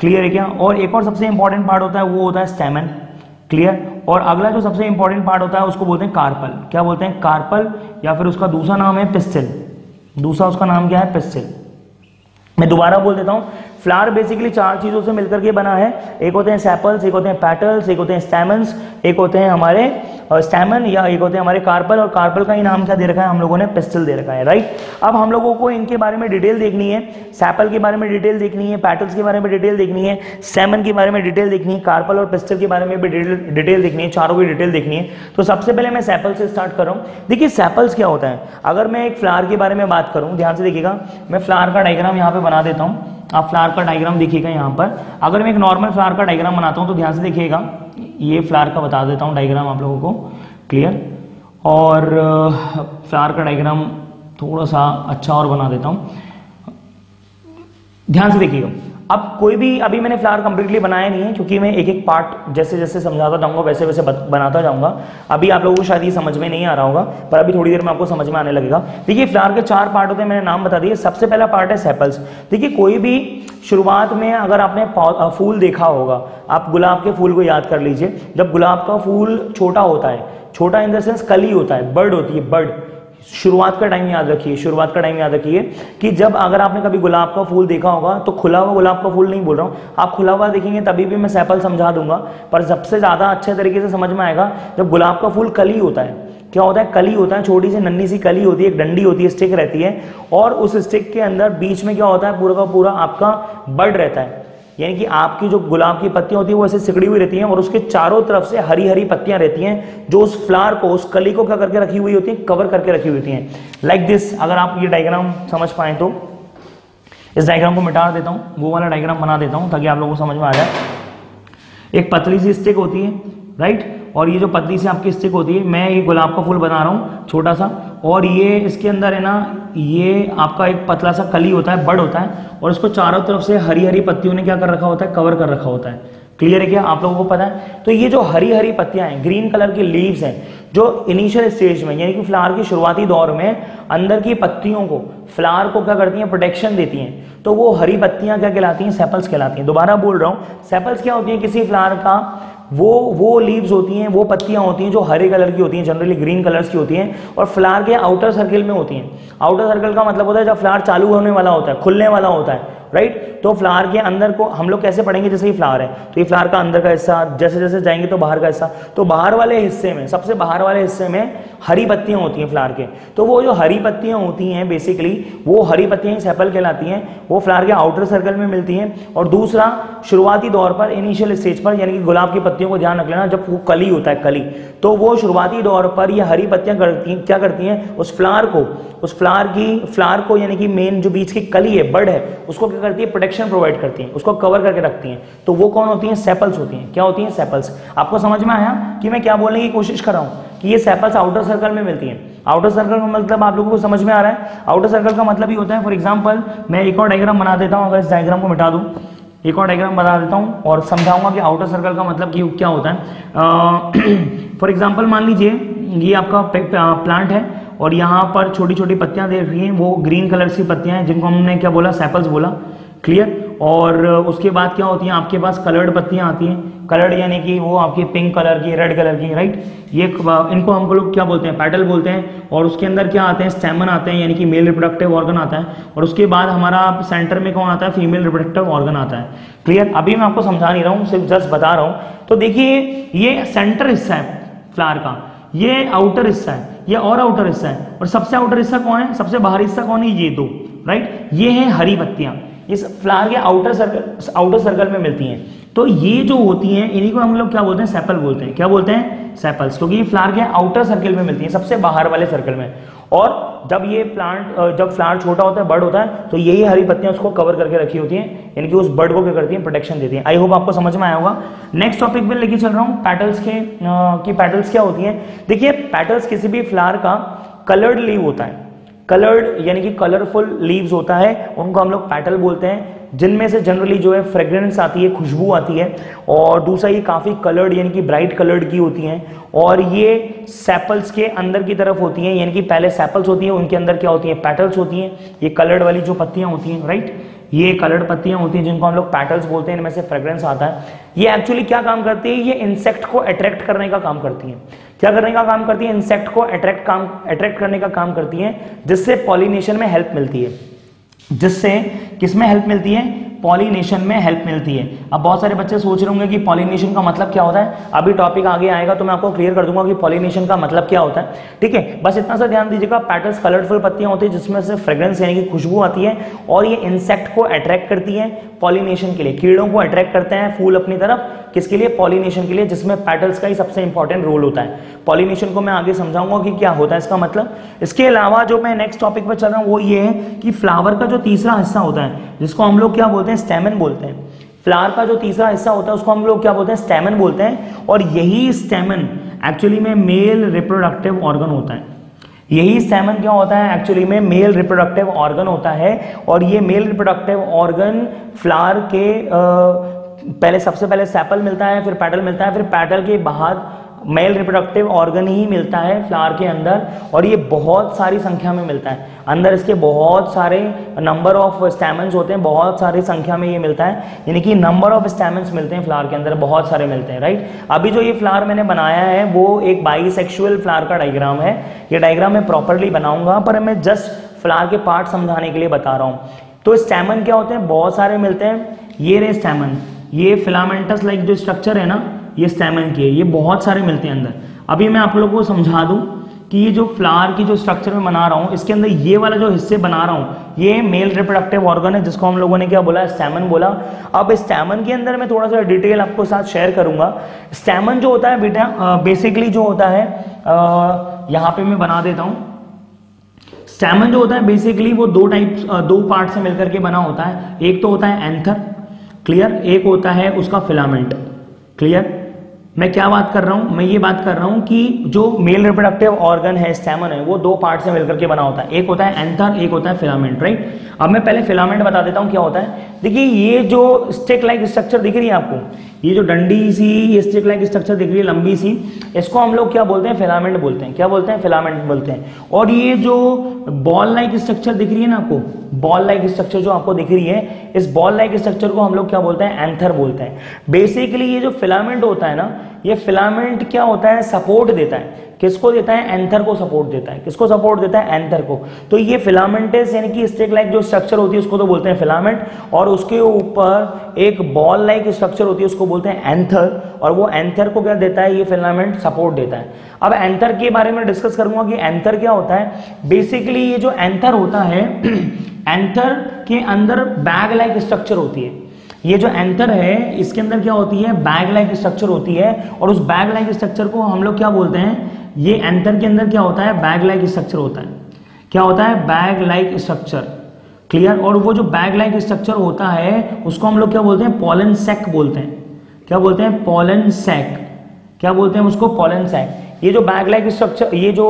क्लियर है क्या? और एक और सबसे इंपॉर्टेंट पार्ट होता है, वो होता है स्टेमन क्लियर और अगला जो सबसे इंपॉर्टेंट पार्ट होता है, उसको बोलते हैं कार्पल क्या बोलते हैं? कार्पल या फिर उसका दूसरा नाम है पिस्टिल दूसरा उसका नाम क्या है? पिस्टिल मैं दोबारा बोल देता हूँ। फ्लावर बेसिकली चार चीज़ों से मिलकर के बना है। एक होते हैं सैपल्स एक होते हैं पैटल्स एक होते हैं स्टैमन्स एक होते हैं हमारे स्टैमन या एक होते हैं हमारे कार्पल और कार्पल का ही नाम क्या दे रखा है? हम लोगों ने पिस्टल दे रखा है राइट अब हम लोगों को इनके बारे में डिटेल देखनी है। सैपल के बारे में डिटेल देखनी है पैटल्स के बारे में डिटेल देखनी है स्टैमन के बारे में डिटेल देखनी है कार्पल और पिस्टल के बारे में भी डिटेल देखनी है, चारों की डिटेल देखनी है। तो सबसे पहले मैं सैपल से स्टार्ट कर रहा हूँ। देखिए सैपल्स क्या होता है? अगर मैं एक फ्लावर के बारे में बात करूँ, ध्यान से देखिएगा, मैं फ्लावर का डायग्राम यहाँ पे बना देता हूँ। आप फ्लावर का डायग्राम देखिएगा यहाँ पर। अगर मैं एक नॉर्मल फ्लावर का डायग्राम बनाता हूँ तो ध्यान से देखिएगा, ये फ्लावर का बता देता हूँ डायग्राम आप लोगों को। क्लियर और फ्लावर का डायग्राम थोड़ा सा अच्छा और बना देता हूँ। ध्यान से देखिएगा। अब कोई भी अभी मैंने फ्लावर कंप्लीटली बनाया नहीं है, क्योंकि मैं एक एक पार्ट जैसे जैसे समझाता जाऊँगा, वैसे वैसे बनाता जाऊँगा। अभी आप लोगों को शायद ये समझ में नहीं आ रहा होगा, पर अभी थोड़ी देर में आपको समझ में आने लगेगा। देखिए फ्लावर के चार पार्ट होते हैं, मैंने नाम बता दिए। सबसे पहला पार्ट है सेपल्स देखिए, कोई भी शुरुआत में अगर आपने फूल देखा होगा, आप गुलाब के फूल को याद कर लीजिए। जब गुलाब का फूल छोटा होता है, छोटा इन द सेंस कली होता है बर्ड होती है बर्ड शुरुआत का टाइम याद रखिए, शुरुआत का टाइम याद रखिए कि जब अगर आपने कभी गुलाब का फूल देखा होगा तो खुला हुआ गुलाब का फूल नहीं बोल रहा हूँ। आप खुला हुआ देखेंगे, तभी भी मैं सैपल समझा दूँगा, पर सबसे ज़्यादा अच्छे तरीके से समझ में आएगा, जब गुलाब का फूल कली होता है। क्या होता है? कली होता है, छोटी सी नन्नी सी कली होती है, एक डंडी होती है स्टिक रहती है, और उस स्टिक के अंदर बीच में क्या होता है? पूरा का पूरा आपका बर्ड रहता है। यानी कि आपकी जो गुलाब की पत्तियाँ होती है, वो ऐसे सिकड़ी हुई रहती हैं और उसके चारों तरफ़ से हरी हरी पत्तियाँ रहती हैं, जो उस फ्लावर को, उस कली को क्या करके रखी हुई होती है कवर करके रखी हुई होती हैं। लाइक दिस अगर आप ये डायग्राम समझ पाए तो। इस डायग्राम को मिटा देता हूँ, वो वाला डायग्राम बना देता हूँ, ताकि आप लोगों को समझ में आ जाए। एक पतली सी स्टिक होती है राइट और ये जो पतली सी आपकी स्टिक होती है, मैं ये गुलाब का फूल बना रहा हूँ, छोटा सा। और ये इसके अंदर है ना, ये आपका एक पतला सा कली होता है, बड़ होता है, और इसको चारों तरफ़ से हरी हरी पत्तियों ने क्या कर रखा होता है कवर कर रखा होता है। क्लियर है क्या? आप लोगों को पता है? तो ये जो हरी हरी पत्तियाँ हैं ग्रीन कलर की लीव्स हैं, जो इनिशियल स्टेज में, यानी कि फ्लावर की शुरुआती दौर में, अंदर की पत्तियों को फ्लावर को क्या करती हैं प्रोटेक्शन देती हैं। तो वो हरी पत्तियाँ क्या कहलाती हैं? सेपल्स कहलाती हैं। दोबारा बोल रहा हूँ सेपल्स क्या होती हैं? किसी फ्लावर का वो वो लीव्स होती हैं, वो पत्तियाँ होती हैं जो हरे कलर की होती हैं जनरली ग्रीन कलर्स की होती हैं और फ्लावर के आउटर सर्किल में होती हैं। आउटर सर्कल का मतलब होता है जब फ्लावर चालू होने वाला होता है, खुलने वाला होता है। राइट? तो फ्लावर के अंदर को हम लोग कैसे पढ़ेंगे? जैसे ये फ्लावर है तो ये फ्लावर का अंदर का हिस्सा, जैसे जैसे जाएँगे तो बाहर का हिस्सा। तो बाहर वाले हिस्से में, सबसे बाहर वाले हिस्से में हरी पत्तियाँ होती हैं फ्लावर के। तो वो जो हरी पत्तियाँ होती हैं बेसिकली वो हरी पत्तियाँ सेपल कहलाती हैं। वो फ्लावर के आउटर सर्कल में मिलती हैं। और दूसरा, शुरुआती दौर पर इनिशियल स्टेज पर, यानी कि गुलाब की पत्तियों को ध्यान रख लेना, जब वो कली होता है, कली। तो वो शुरुआती दौर पर ये हरी पत्तियाँ करती, क्या करती हैं? उस फ्लावर को, उस फ्लावर की, फ्लावर को, यानी कि मेन जो बीच की कली है, बर्ड है, उसको करती है प्रोटेक्शन प्रोवाइड करती हैं, उसको कवर करके रखती हैं। तो वो कौन होती हैं? सेपल्स होती हैं। क्या होती हैं? सेपल्स आपको समझ में आया कि मैं क्या बोलने की कोशिश कर रहा हूँ? कि ये सेपल्स आउटर सर्कल में मिलती हैं। आउटर सर्कल का मतलब आप लोगों को समझ में आ रहा है? आउटर सर्कल का मतलब ही होता है फॉर एग्ज़ाम्पल मैं एक और डायग्राम बना देता हूँ, अगर इस डायग्राम को मिटा दूँ। एक और डायग्राम बता देता हूँ और समझाऊँगा कि आउटर सर्कल का मतलब क्या होता है। फॉर एग्ज़ाम्पल मान लीजिए, ये आपका प्लांट है। और यहाँ पर छोटी छोटी पत्तियाँ देख रही हैं, वो ग्रीन कलर की पत्तियाँ हैं, जिनको हमने क्या बोला सैपल्स बोला क्लियर और उसके बाद क्या होती हैं, आपके पास कलर्ड पत्तियाँ आती हैं। कलर्ड यानी कि वो आपकी पिंक कलर की रेड कलर की राइट ये इनको हम लोग क्या बोलते हैं पैटल बोलते हैं। और उसके अंदर क्या आते हैं स्टेमन आते हैं, यानी कि मेल रिप्रोडक्टिव ऑर्गन आता है। और उसके बाद हमारा सेंटर में कौन आता है फीमेल रिप्रोडक्टिव ऑर्गन आता है। क्लियर अभी मैं आपको समझा नहीं रहा हूँ, सिर्फ़ जस्ट बता रहा हूँ। तो देखिए, ये सेंटर हिस्सा है फ्लावर का। ये आउटर हिस्सा है। ये और आउटर हिस्सा है। और सबसे आउटर हिस्सा कौन है? सबसे बाहरी हिस्सा कौन है? ये दो राइट ये है हरी पत्तियाँ। इस फ्लावर के आउटर सर्कल आउटर सर्कल में मिलती हैं। तो ये जो होती हैं, इन्हीं को हम लोग क्या बोलते हैं? सेपल बोलते हैं। क्या बोलते हैं? सेपल्स क्योंकि ये फ्लावर के आउटर सर्कल में मिलती हैं, सबसे बाहर वाले सर्कल में। और जब ये प्लांट जब प्लांट छोटा होता है बर्ड होता है तो यही हरी पत्तियाँ उसको कवर करके रखी होती हैं। यानी कि उस बर्ड को क्या करती हैं? प्रोटेक्शन देती हैं। आई होप आपको समझ में आया होगा। नेक्स्ट टॉपिक में लेके चल रहा हूँ। पैटल्स के की पैटल्स क्या होती हैं? देखिए पैटल्स किसी भी फ्लावर का कलर्ड लीव होता है। कलर्ड यानी कि कलरफुल लीव्स होता है, उनको हम लोग पैटल बोलते हैं। जिनमें से जनरली जो है फ्रेग्रेंस आती है, खुशबू आती है और दूसरा ये काफ़ी कलर्ड यानी कि ब्राइट कलर्ड की होती हैं और ये सेपल्स के अंदर की तरफ़ होती हैं, यानी कि पहले सेपल्स होती हैं, उनके अंदर क्या होती हैं पैटल्स होती हैं, ये कलर्ड वाली जो पत्तियाँ होती हैं राइट ये कलर्ड पत्तियाँ होती हैं जिनको हम लोग पैटल्स बोलते हैं, इनमें से फ्रेग्रेंस आता है। ये एक्चुअली क्या काम करती है, ये इंसेक्ट को अट्रैक्ट करने का काम करती है। क्या करने का काम करती है? इंसेक्ट को अट्रैक्ट काम अट्रैक्ट करने का काम करती है, जिससे पॉलिनेशन में हेल्प मिलती है। जिससे किसमें हेल्प मिलती है? पॉलिनेशन में हेल्प मिलती है। अब बहुत सारे बच्चे सोच रहे होंगे कि पॉलिनेशन का मतलब क्या होता है? अभी टॉपिक आगे आएगा तो मैं आपको क्लियर कर दूँगा कि पॉलिनेशन का मतलब क्या होता है। ठीक है? बस इतना सा ध्यान दीजिएगा। पैटल्स कलरफुल पत्तियाँ होती है जिसमें से फ्रेग्रेंस यानी कि खुशबू आती है और ये इंसेक्ट को अट्रैक्ट करती है पॉलिनेशन के लिए। कीड़ों को अट्रैक्ट करते हैं फूल अपनी तरफ़। किसके लिए? पॉलिनेशन के लिए, जिसमें पैटल्स का ही सबसे इंपॉर्टेंट रोल होता है। पॉलिनेशन को मैं आगे समझाऊँगा कि क्या होता है इसका मतलब। इसके अलावा जो मैं नेक्स्ट टॉपिक पर चल रहा हूँ, वो ये है कि फ्लावर का जो तीसरा हिस्सा होता है, जिसको हम लोग क्या बोलते हैं? स्टेमन बोलते हैं। फ्लावर का जो तीसरा हिस्सा होता है उसको हम लोग क्या बोलते हैं? स्टेमन बोलते हैं। और यही स्टेमन एक्चुअली में मेल रिप्रोडक्टिव ऑर्गन होता है। यही स्टेमन क्या होता है? एक्चुअली में मेल रिप्रोडक्टिव ऑर्गन होता है। और ये मेल रिप्रोडक्टिव ऑर्गन फ्लावर के आ, पहले सबसे पहले सैपल मिलता है फिर पैटल मिलता है फिर पैटल के बाद मेल रिप्रोडक्टिव ऑर्गन ही मिलता है फ्लावर के अंदर और ये बहुत सारी संख्या में मिलता है। अंदर इसके बहुत सारे नंबर ऑफ़ स्टैमेंस होते हैं, बहुत सारी संख्या में ये मिलता है। यानी कि नंबर ऑफ़ स्टैमेंस मिलते हैं फ्लावर के अंदर, बहुत सारे मिलते हैं राइट अभी जो ये फ्लावर मैंने बनाया है, वो एक बाईसेक्सुअल फ्लावर का डायग्राम है। ये डायग्राम मैं प्रॉपरली बनाऊँगा, पर मैं जस्ट फ्लावर के पार्ट समझाने के लिए बता रहा हूँ। तो स्टैमन क्या होते हैं? बहुत सारे मिलते हैं। ये रहे स्टैमन ये फिलामेंटस लाइक जो स्ट्रक्चर है ना ये स्टेमन के ये बहुत सारे मिलते हैं अंदर। अभी मैं आप लोगों को समझा दूँ कि ये जो फ्लावर की जो स्ट्रक्चर में बना रहा हूँ, इसके अंदर ये वाला जो हिस्से बना रहा हूँ, ये मेल रिप्रोडक्टिव ऑर्गन है, जिसको हम लोगों ने क्या बोला? स्टैमन बोला। अब स्टैमन के अंदर मैं थोड़ा सा डिटेल आपको साथ शेयर करूँगा। स्टैमन जो होता है बेटा बेसिकली जो होता है यहाँ पे मैं बना देता हूँ। स्टैमन जो होता है बेसिकली वो दो टाइप दो पार्ट से मिलकर के बना होता है। एक तो होता है एंथर क्लियर एक होता है उसका फिलामेंट क्लियर मैं क्या बात कर रहा हूँ? मैं ये बात कर रहा हूँ कि जो मेल रिप्रोडक्टिव ऑर्गन है स्टेमन है, वो दो पार्ट से मिलकर के बना होता है। एक होता है एंथर एक होता है फिलामेंट राइट अब मैं पहले फिलामेंट बता देता हूँ क्या होता है। देखिए, ये जो स्टिक लाइक स्ट्रक्चर दिख रही है आपको ये जो डंडी सी, ये स्टिक लाइक स्ट्रक्चर दिख रही है, लंबी सी, इसको हम लोग क्या बोलते हैं? फिलामेंट बोलते हैं। क्या बोलते हैं? फिलामेंट बोलते हैं। और ये जो बॉल लाइक स्ट्रक्चर दिख रही है ना आपको बॉल लाइक स्ट्रक्चर जो आपको दिख रही है, इस बॉल लाइक स्ट्रक्चर को हम लोग क्या बोलते हैं? एंथर बोलते हैं। बेसिकली ये जो फिलामेंट होता है ना ये फिलामेंट क्या होता है? सपोर्ट देता है। किसको देता है? एंथर को सपोर्ट देता है। किसको सपोर्ट देता है? एंथर को। तो ये फिलामेंटस यानी कि स्टिक लाइक जो स्ट्रक्चर होती है, उसको तो बोलते हैं फिलामेंट और उसके ऊपर एक बॉल लाइक स्ट्रक्चर होती है, उसको बोलते हैं एंथर और वो एंथर को क्या देता है? ये फिलामेंट सपोर्ट देता है। अब एंथर के बारे में डिस्कस करूँगा कि एंथर क्या होता है। बेसिकली ये जो एंथर होता है एंथर के अंदर बैग लाइक स्ट्रक्चर होती है। ये जो एंथर है, इसके अंदर क्या होती है? बैग लाइक स्ट्रक्चर होती है। और उस बैग लाइक स्ट्रक्चर को हम लोग क्या बोलते हैं? ये एंथर के अंदर क्या होता है? बैग लाइक स्ट्रक्चर होता है। क्या होता है? Bag like structure. क्लियर? और वो जो बैग लाइक स्ट्रक्चर होता है, उसको हम लोग क्या बोलते हैं? पॉलन सेक बोलते हैं। क्या बोलते हैं? Pollen sac. क्या बोलते हैं उसको? Pollen sac. ये जो बैग लाइक स्ट्रक्चर ये जो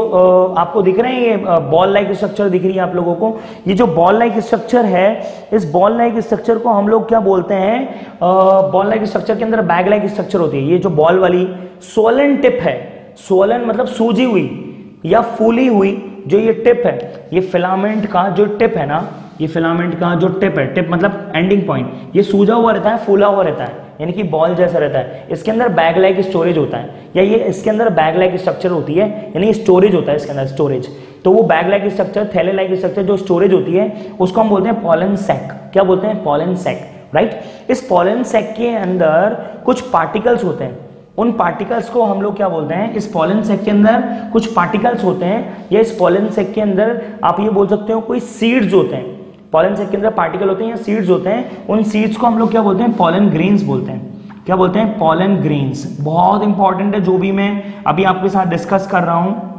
आपको दिख रहे हैं ये बॉल लाइक स्ट्रक्चर दिख रही है आप लोगों को। ये जो बॉल लाइक स्ट्रक्चर है, इस बॉल लाइक स्ट्रक्चर को हम लोग क्या बोलते हैं बॉल लाइक स्ट्रक्चर के अंदर बैग लाइक स्ट्रक्चर होती है। ये जो बॉल वाली सोलन टिप है सोलन मतलब सूजी हुई या फूली हुई जो ये टिप है, ये फिलामेंट का जो टिप है ना, ये फिलामेंट का जो टिप है टिप मतलब एंडिंग पॉइंट ये सूजा हुआ रहता है, फूला हुआ रहता है। यानी कि बॉल जैसा रहता है। इसके अंदर बैग लाइक स्टोरेज होता है। या ये इसके अंदर बैग लाइक स्ट्रक्चर होती है, यानी स्टोरेज होता है इसके अंदर स्टोरेज तो वो बैग लाइक स्ट्रक्चर थैले लाइक स्ट्रक्चर जो स्टोरेज होती है, उसको हम बोलते हैं पॉलन सैक क्या बोलते हैं? पॉलन सैक राइट इस पॉलन सैक के अंदर कुछ पार्टिकल्स होते हैं। उन पार्टिकल्स को हम लोग क्या बोलते हैं? इस पॉलन सेक के अंदर कुछ पार्टिकल्स होते हैं। या इस पॉलन सेक के अंदर आप ये बोल सकते हो कोई सीड्स होते हैं। पॉलन के अंदर पार्टिकल होते हैं, या सीड्स होते हैं, उन सीड्स को हम लोग क्या बोलते हैं? पॉलन ग्रेन्स बोलते हैं। क्या बोलते हैं? पॉलन ग्रेन्स बहुत इंपॉर्टेंट है जो भी मैं अभी आपके साथ डिस्कस कर रहा हूँ।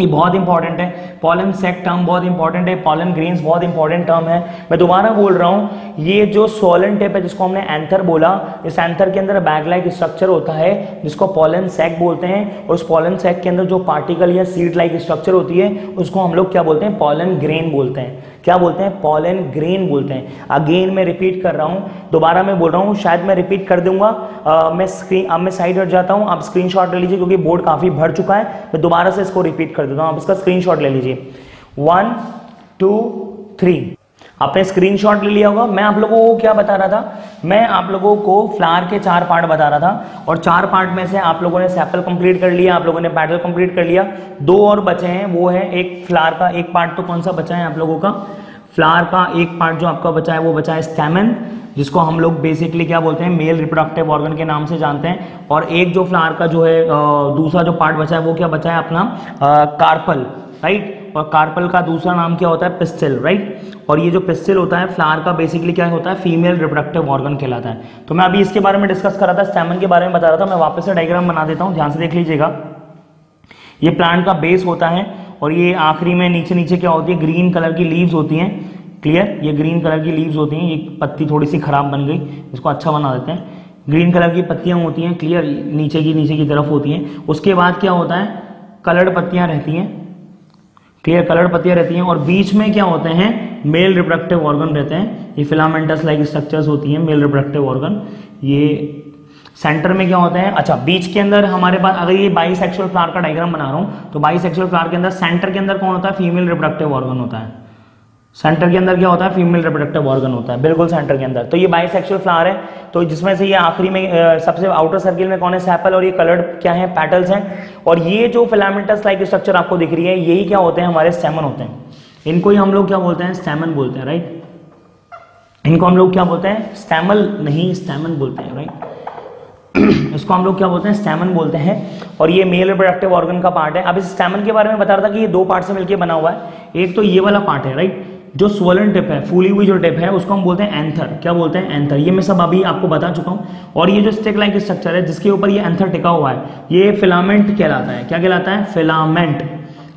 ये बहुत इंपॉर्टेंट है। पॉलन सेक टर्म बहुत इंपॉर्टेंट है। पॉलन ग्रेन्स बहुत इंपॉर्टेंट टर्म है। मैं दोबारा बोल रहा हूँ, ये जो सोलन टेप है, जिसको हमने एंथर बोला, इस एंथर के अंदर बैग लाइक स्ट्रक्चर होता है, जिसको पॉलन सेक बोलते हैं, और उस पॉलन सेक के अंदर जो पार्टिकल या सीड लाइक स्ट्रक्चर होती है, उसको हम लोग क्या बोलते हैं? पॉलन ग्रेन बोलते हैं। क्या बोलते हैं? पॉलन ग्रेन बोलते हैं। अगेन मैं रिपीट कर रहा हूँ। दोबारा मैं बोल रहा हूँ। शायद मैं रिपीट कर दूँगा। आ, मैं स्क्रीन अब मैं साइड हट जाता हूँ। आप स्क्रीन ले लीजिए क्योंकि बोर्ड काफ़ी भर चुका है। मैं दोबारा से इसको रिपीट कर देता हूँ। आप इसका स्क्रीन ले लीजिए। वन टू थ्री आपने स्क्रीनशॉट ले लिया होगा। मैं आप लोगों को क्या बता रहा था? मैं आप लोगों को फ्लावर के चार पार्ट बता रहा था और चार पार्ट में से आप लोगों ने सैपल कंप्लीट कर लिया, आप लोगों ने पैडल कंप्लीट कर लिया। दो और बचे हैं, वो है एक फ्लावर का एक पार्ट तो कौन सा बचा है आप लोगों का? फ्लावर का एक पार्ट जो आपका बचा है, वो बचा है स्टेमन जिसको हम लोग बेसिकली क्या बोलते हैं मेल रिप्रोडक्टिव ऑर्गन के नाम से जानते हैं। और एक जो फ्लावर का जो है दूसरा जो पार्ट बचा है, वो क्या बचा है अपना? कार्पल राइट और कार्पल का दूसरा नाम क्या होता है? पिस्टिल राइट और ये जो पिस्टिल होता है फ्लावर का बेसिकली क्या होता है? फीमेल रिप्रोडक्टिव ऑर्गन कहलाता है। तो मैं अभी इसके बारे में डिस्कस कर रहा था स्टैमन के बारे में बता रहा था, मैं वापस से डायग्राम बना देता हूँ, ध्यान से देख लीजिएगा। ये प्लांट का बेस होता है और ये आखिरी में नीचे नीचे क्या होती है? ग्रीन कलर की लीव्स होती हैं। क्लियर ये ग्रीन कलर की लीव्स होती हैं। ये पत्ती थोड़ी सी खराब बन गई, इसको अच्छा बना देते हैं। ग्रीन कलर की पत्तियाँ होती हैं क्लियर नीचे की नीचे की तरफ़ होती हैं। उसके बाद क्या होता है? कलर्ड पत्तियाँ रहती हैं। क्लियर कलर पत्तियाँ रहती हैं और बीच में क्या होते हैं? मेल रिप्रोडक्टिव ऑर्गन रहते हैं। ये फिलामेंटस लाइक स्ट्रक्चर्स होती हैं मेल रिप्रोडक्टिव ऑर्गन ये सेंटर में क्या होते हैं? अच्छा बीच के अंदर हमारे पास, अगर ये बाई फ्लावर का डायग्राम बना रहा हूँ तो बाई फ्लावर के अंदर सेंटर के अंदर कौन होता है? फीमेल रिप्रोडक्टिव ऑर्गन होता है। सेंटर के अंदर क्या होता है? फीमेल रिप्रोडक्टिव ऑर्गन होता है। बिल्कुल सेंटर के अंदर। तो ये बाई सेक्शुअल फ्लावर है। तो जिसमें से ये आखिरी में सबसे आउटर सर्किल में कौन है? सैपल और ये कलर्ड क्या है? पैटल्स हैं। और ये जो फिलामेंटस लाइक स्ट्रक्चर आपको दिख रही है, यही क्या होते हैं? हमारे स्टेमन होते हैं। इनको ही हम लोग क्या बोलते हैं? स्टेमन बोलते हैं राइट इनको हम लोग क्या बोलते हैं? स्टैमल नहीं स्टैमन बोलते हैं राइट इसको हम लोग क्या बोलते हैं? स्टैमन बोलते हैं। और ये मेल रिप्रोडक्टिव ऑर्गन का पार्ट है। अब इस स्टैमन के बारे में बता रहा था कि ये दो पार्ट से मिलकर बना हुआ है। एक तो ये वाला पार्ट है राइट जो स्वलन टिप है, फूली हुई जो टिप है, उसको हम बोलते हैं एंथर क्या बोलते हैं? एंथर ये मैं सब अभी आपको बता चुका हूँ। और ये जो स्टेक लाइक स्ट्रक्चर है, जिसके ऊपर ये एंथर टिका हुआ है, ये फिलामेंट कहलाता है। क्या कहलाता है? फिलामेंट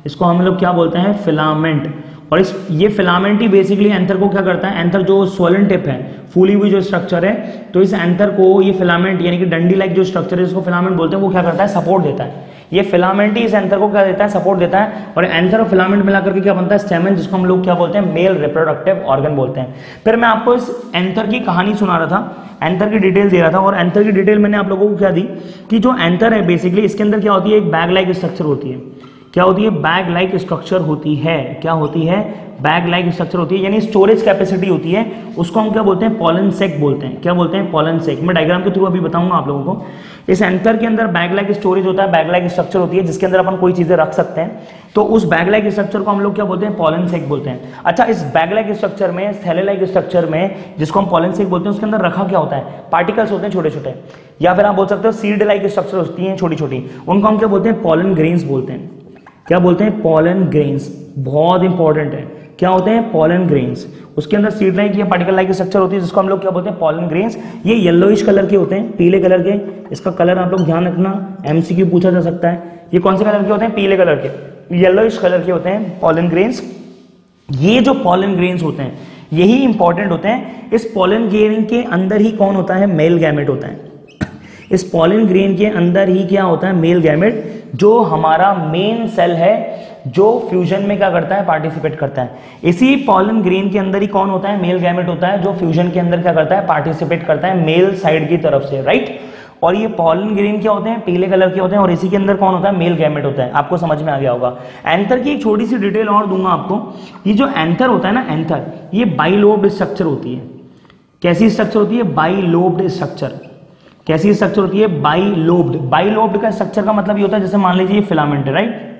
इसको हम लोग क्या बोलते हैं? फिलामेंट और इस, ये फिलामेंट ही बेसिकली एंथर को क्या करता है? एंथर जो सोलन टिप है, फूली हुई जो स्ट्रक्चर है तो इस एंथर को ये फिलामेंट, यानी कि डंडी लाइक जो स्ट्रक्चर है इसको फिलामेंट बोलते हैं, वो क्या करता है? सपोर्ट देता है। ये फिलामेंट ही इस एंथर को क्या देता है? सपोर्ट देता है। और एंथर और फिलामेंट मिलाकर के क्या बनता है? स्टेमन जिसको हम लोग क्या बोलते हैं? मेल रिप्रोडक्टिव ऑर्गन बोलते हैं। फिर मैं आपको इस एंथर की कहानी सुना रहा था, एंथर की डिटेल दे रहा था, और एंथर की डिटेल मैंने आप लोगों को क्या दी कि जो एंथर है बेसिकली इसके अंदर क्या होती है? एक बैग लाइक स्ट्रक्चर होती है। क्या होती है? बैग लाइक स्ट्रक्चर होती है। क्या होती है? बैग लाइक स्ट्रक्चर होती है, यानी स्टोरेज कैपेसिटी होती है। उसको हम क्या बोलते हैं? पॉलन सेक बोलते हैं। क्या बोलते हैं? पॉलन सेक मैं डायग्राम के थ्रू अभी बताऊँगा आप लोगों को। इस एंकर के अंदर बैग लाइक स्टोरेज होता है बैग लाइक स्ट्रक्चर होती है, जिसके अंदर अपन कोई चीज़ें रख सकते हैं। तो उस बैग लाइक स्ट्रक्चर को हम लोग क्या बोलते हैं? पॉलन सेक बोलते हैं। अच्छा इस बैग लाइक स्ट्रक्चर में थैले लाइक स्ट्रक्चर में, जिसको हम पॉलन सेक बोलते हैं, उसके अंदर रखा क्या होता है? पार्टिकल्स होते हैं छोटे छोटे या फिर आप बोल सकते हो सीड लाइक स्ट्रक्चर होती है छोटी छोटी उनको हम क्या बोलते हैं? पॉलन ग्रेन्स बोलते हैं। क्या बोलते हैं? पॉलन ग्रेन्स बहुत इंपॉर्टेंट है। क्या होते हैं? पॉलन ग्रेन्स उसके अंदर सीड लाइक या पार्टिकल लाइक स्ट्रक्चर होती है, जिसको हम लोग क्या बोलते हैं? पॉलन ग्रेन्स ये येलोइश कलर के होते हैं, पीले कलर के। इसका कलर आप लोग ध्यान रखना। एमसीक्यू पूछा जा सकता है। ये कौन से कलर के होते हैं? पीले कलर के। येलोइश कलर के होते हैं पॉलन ग्रेन्स ये जो पॉलन ग्रेन्स होते हैं, यही इंपॉर्टेंट होते हैं। इस पॉलन ग्रेन के अंदर ही कौन होता है? मेल गैमेट होता है। इस पॉलिन ग्रेन के अंदर ही क्या होता है? मेल गैमेट जो हमारा मेन सेल है, जो फ्यूजन में क्या करता है पार्टिसिपेट करता है। इसी पॉलन ग्रेन के अंदर ही कौन होता है? मेल गैमेट होता है, जो फ्यूजन के अंदर क्या करता है पार्टिसिपेट करता है मेल साइड की तरफ़ से राइट और ये पॉलन ग्रीन क्या होते हैं? पीले कलर के होते हैं, और इसी के अंदर कौन होता है? मेल गैमेट होता है। आपको समझ में आ गया होगा। एंथर की एक छोटी सी डिटेल और दूँगा आपको। ये जो एंथर होता है ना एंथर ये बाइलोब्ड स्ट्रक्चर होती है। कैसी स्ट्रक्चर होती है? बाइलोब्ड स्ट्रक्चर कैसी स्ट्रक्चर होती है? बाई लोब्ड बाई लोब्ड का स्ट्रक्चर का मतलब ये होता है, जैसे मान लीजिए फिलामेंट है राइट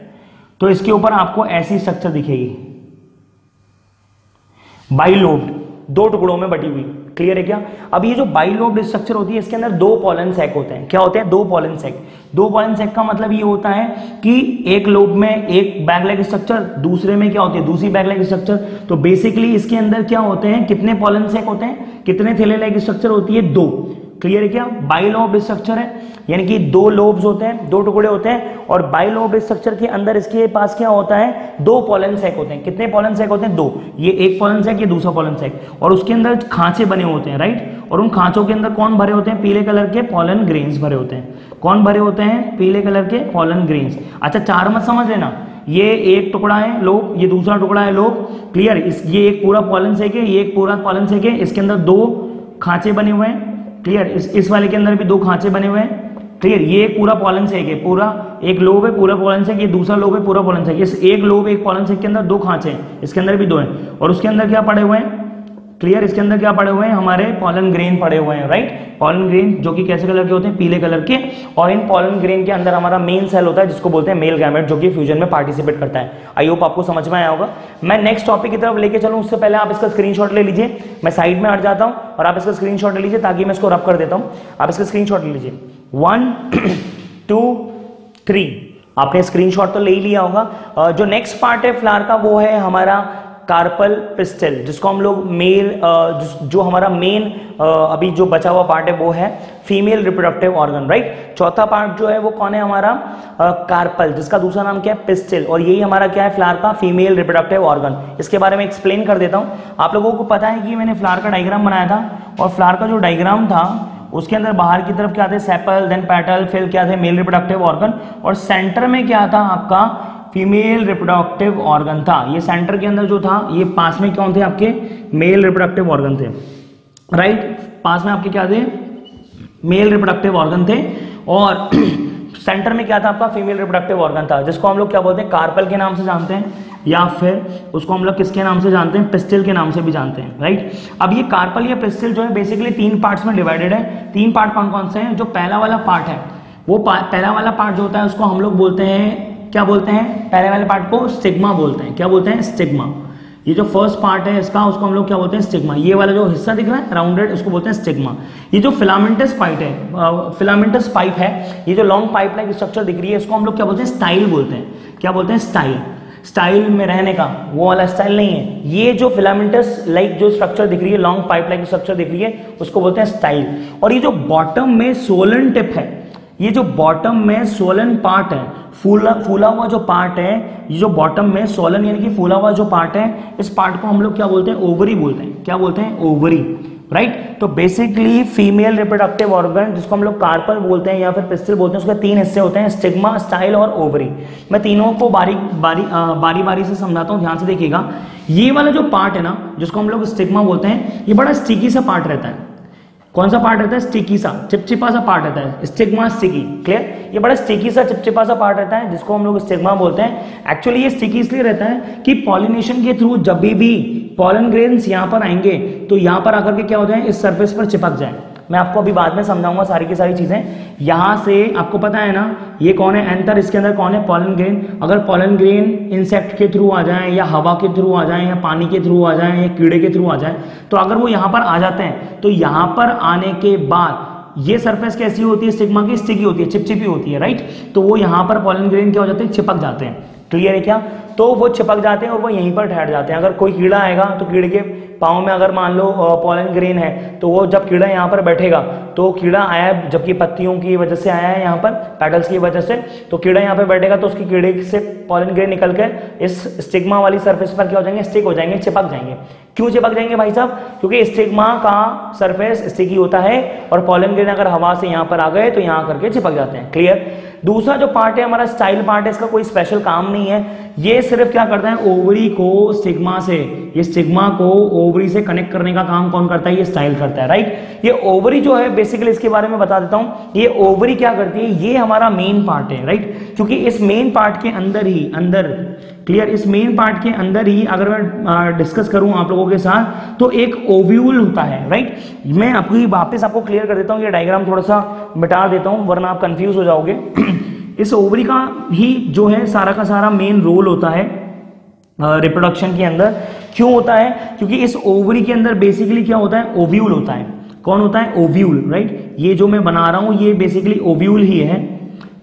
तो इसके ऊपर आपको ऐसी स्ट्रक्चर दिखेगी। बाई लोब्ड दो टुकड़ों में बटी हुई। क्लियर है क्या? अब ये जो बाइलोब्ड स्ट्रक्चर होती है, इसके अंदर दो पॉलन सैक होते हैं। क्या होते हैं? दो पॉलन सैक दो पॉलन सैक का मतलब ये होता है कि एक लोब में एक बैकलेग स्ट्रक्चर दूसरे में क्या होती है? दूसरी बैकलेग स्ट्रक्चर तो बेसिकली इसके अंदर क्या होते हैं? कितने पॉलन सैक होते हैं? कितने थैले लेग स्ट्रक्चर होती है? दो। क्लियर है क्या? बाइलोब स्ट्रक्चर है। यानी कि दो लोब्स होते हैं, दो टुकड़े होते हैं, और बाइलोब स्ट्रक्चर के अंदर इसके पास क्या होता है? दो पॉलन सैक होते हैं। कितने पॉलन सैक होते हैं? दो। ये एक पॉलन सैक ये दूसरा पॉलन सैक और उसके अंदर खांचे बने होते हैं राइट और उन खांचों के अंदर कौन भरे होते हैं? पीले कलर के पॉलन ग्रेन्स भरे होते हैं। कौन भरे होते हैं? पीले कलर के पॉलन ग्रेन्स अच्छा चार मत समझ लेना। ये एक टुकड़ा है लोग ये दूसरा टुकड़ा है लोग क्लियर इस, ये एक पूरा पॉलन सेक है, ये एक पूरा पॉलन सेक है। इसके अंदर दो खांचे बने हुए हैं। क्लियर इस इस वाले के अंदर भी दो खांचे बने हुए हैं। क्लियर ये पूरा पॉलन सेक है, पूरा। एक लोब है, पूरा पॉलन से ये दूसरा लोब है, पूरा पॉलन से एक लोब एक पॉलन सेक के अंदर दो खांचे हैं। इसके अंदर भी दो हैं। और उसके अंदर क्या पड़े हुए हैं? क्लियर इसके अंदर क्या पड़े हुए हैं? हमारे पॉलन ग्रेन पड़े हुए हैं राइट पॉलन ग्रेन जो कि कैसे कलर के होते हैं? पीले कलर के। और इन पॉलन ग्रेन के अंदर हमारा मेन सेल होता है, जिसको बोलते हैं मेल गैमेट जो कि फ्यूजन में पार्टिसिपेट करता है। आई होप आपको समझ में आया होगा। मैं नेक्स्ट टॉपिक की तरफ़ लेके चलूँ। उससे पहले आप इसका स्क्रीनशॉट ले लीजिए। मैं साइड में हट जाता हूँ और आप इसका स्क्रीनशॉट ले लीजिए ताकि मैं इसको रब कर देता हूँ। आप इसका स्क्रीनशॉट ले लीजिए। वन टू थ्री आपने स्क्रीनशॉट तो ले ही लिया होगा। जो नेक्स्ट पार्ट है फ्लार का, वो है हमारा कार्पल पिस्टल जिसको हम लोग मेल जो हमारा मेन अभी जो बचा हुआ पार्ट है वो है फीमेल रिप्रोडक्टिव ऑर्गन राइट चौथा पार्ट जो है वो कौन है हमारा? कार्पल जिसका दूसरा नाम क्या है? पिस्टल और यही हमारा क्या है? फ्लार का फीमेल रिप्रोडक्टिव ऑर्गन इसके बारे में एक्सप्लेन कर देता हूँ। आप लोगों को पता है कि मैंने फ्लार का डायग्राम बनाया था, और फ्लार का जो डायग्राम था, उसके अंदर बाहर की तरफ़ क्या थे? सेपल देन पैटल फिर क्या थे? मेल रिप्रोडक्टिव ऑर्गन और सेंटर में क्या था आपका? फीमेल रिप्रोडक्टिव ऑर्गन था। ये सेंटर के अंदर जो था, ये पास में कौन थे आपके? मेल रिप्रोडक्टिव ऑर्गन थे। Right right? पास में आपके क्या थे? मेल रिप्रोडक्टिव ऑर्गन थे। और सेंटर में क्या था आपका? फीमेल रिप्रोडक्टिव ऑर्गन था, जिसको हम लोग क्या बोलते हैं? कार्पल के नाम से जानते हैं, या फिर उसको हम लोग किसके नाम से जानते हैं? पिस्टल के नाम से भी जानते हैं। राइट अब ये कार्पल या पिस्टल जो है बेसिकली तीन पार्ट्स में डिवाइडेड है। तीन पार्ट कौन कौन से हैं? जो पहला वाला पार्ट है। वो पहला वाला पार्ट जो होता है, उसको हम लोग बोलते हैं क्या बोलते हैं? पहले वाले पार्ट को स्टिग्मा बोलते हैं। क्या बोलते हैं? स्टिग्मा ये जो फ़र्स्ट पार्ट है, इसका उसको हम लोग क्या बोलते हैं? स्टिग्मा ये वाला जो हिस्सा दिख रहा है राउंडेड उसको बोलते हैं स्टिग्मा ये जो फिलामेंटस पाइप है फिलामेंटस पाइप है, ये जो लॉन्ग पाइप लाइक स्ट्रक्चर दिख रही है, इसको हम लोग क्या बोलते हैं? स्टाइल बोलते हैं। क्या बोलते हैं? स्टाइल स्टाइल में रहने का, वो वाला स्टाइल नहीं है। ये जो फिलामेंटस लाइक जो स्ट्रक्चर दिख रही है लॉन्ग पाइप लाइक स्ट्रक्चर दिख रही है, उसको बोलते हैं स्टाइल और ये जो बॉटम में सोलन टिप है ये जो बॉटम में सोलन पार्ट है फूला फूला हुआ जो पार्ट है ये जो बॉटम में सोलन यानी कि फूला हुआ जो पार्ट है इस पार्ट को हम लोग क्या बोलते हैं? ओवरी बोलते हैं। क्या बोलते हैं? ओवरी राइट तो बेसिकली फीमेल रिप्रोडक्टिव ऑर्गन जिसको हम लोग कार्पल बोलते हैं या फिर पिस्टल बोलते हैं उसके तीन हिस्से होते हैं स्टिग्मा स्टाइल और ओवरी मैं तीनों को बारी बारी आ, बारी बारी से समझाता हूँ ध्यान से देखिएगा। ये वाला जो पार्ट है ना जिसको हम लोग स्टिग्मा बोलते हैं ये बड़ा स्टिकी सा पार्ट रहता है। कौन सा पार्ट रहता है? स्टिकी सा, चिपचिपा सा पार्ट रहता है। स्टिग्मा स्टिकी क्लियर ये बड़ा स्टिकी सा, चिपचिपा सा पार्ट रहता है, जिसको हम लोग स्टिग्मा बोलते हैं। एक्चुअली ये स्टिकी इसलिए रहता है कि पॉलिनेशन के थ्रू जब भी पॉलन ग्रेन्स यहाँ पर आएँगे तो यहाँ पर आकर के क्या हो जाए? इस सर्फेस पर चिपक जाए। मैं आपको अभी बाद में समझाऊँगा सारी की सारी चीज़ें। यहाँ से आपको पता है ना, ये कौन है? एंथर इसके अंदर कौन है? पॉलन ग्रेन अगर पॉलन ग्रेन इंसेक्ट के थ्रू आ जाए, या हवा के थ्रू आ जाए, या पानी के थ्रू आ जाए, या कीड़े के थ्रू आ जाए तो अगर वो यहाँ पर आ जाते हैं तो यहाँ पर आने के बाद ये सरफेस कैसी होती है? स्टिग्मा की स्टिकी होती है चिपचिपी होती है राइट तो वो यहाँ पर पॉलन ग्रेन क्या हो जाते हैं? चिपक जाते हैं। क्लियर है क्या? तो वो चिपक जाते हैं और वो यहीं पर ठहर जाते हैं। अगर कोई कीड़ा आएगा तो कीड़े के पाँव में अगर मान लो पॉलन ग्रेन है तो वो जब कीड़ा यहाँ पर बैठेगा तो कीड़ा आया जबकि पत्तियों की वजह से आया है यहाँ पर पेटल्स की वजह से तो कीड़ा यहाँ पर बैठेगा तो उसकी कीड़े से पॉलन ग्रेन निकल के इस स्टिग्मा वाली सर्फेस पर क्या हो जाएँगे? स्टिक हो जाएँगे, चिपक जाएँगे। क्यों चिपक जाएँगे भाई साहब? क्योंकि स्टिग्मा का सरफेस स्टिकी होता है और पॉलन ग्रेन अगर हवा से यहाँ पर आ गए तो यहाँ करके चिपक जाते हैं। क्लियर दूसरा जो पार्ट है, हमारा स्टाइल पार्ट है, इसका कोई स्पेशल काम नहीं है। ये सिर्फ़ क्या करता है ओवरी को सिग्मा से, ये स्टिग्मा को ओवरी से कनेक्ट करने का काम कौन करता है, ये स्टाइल करता है राइट ये ओवरी जो है बेसिकली इसके बारे में बता देता हूँ। ये ओवरी क्या करती है, ये हमारा मेन पार्ट है राइट क्योंकि इस मेन पार्ट के अंदर ही, अंदर क्लियर इस मेन पार्ट के अंदर ही अगर मैं डिस्कस करूँ आप लोगों के साथ तो एक ओव्यूल होता है राइट मैं आपको वापस आपको क्लियर कर देता हूँ, ये डायग्राम थोड़ा सा मिटा देता हूँ, वरना आप कंफ्यूज हो जाओगे। इस ओवरी का ही जो है सारा का सारा मेन रोल होता है रिप्रोडक्शन के अंदर। क्यों होता है? क्योंकि इस ओवरी के अंदर बेसिकली क्या होता है? ओव्यूल होता है। कौन होता है? ओव्यूल राइट ये जो मैं बना रहा हूँ, ये बेसिकली ओव्यूल ही है।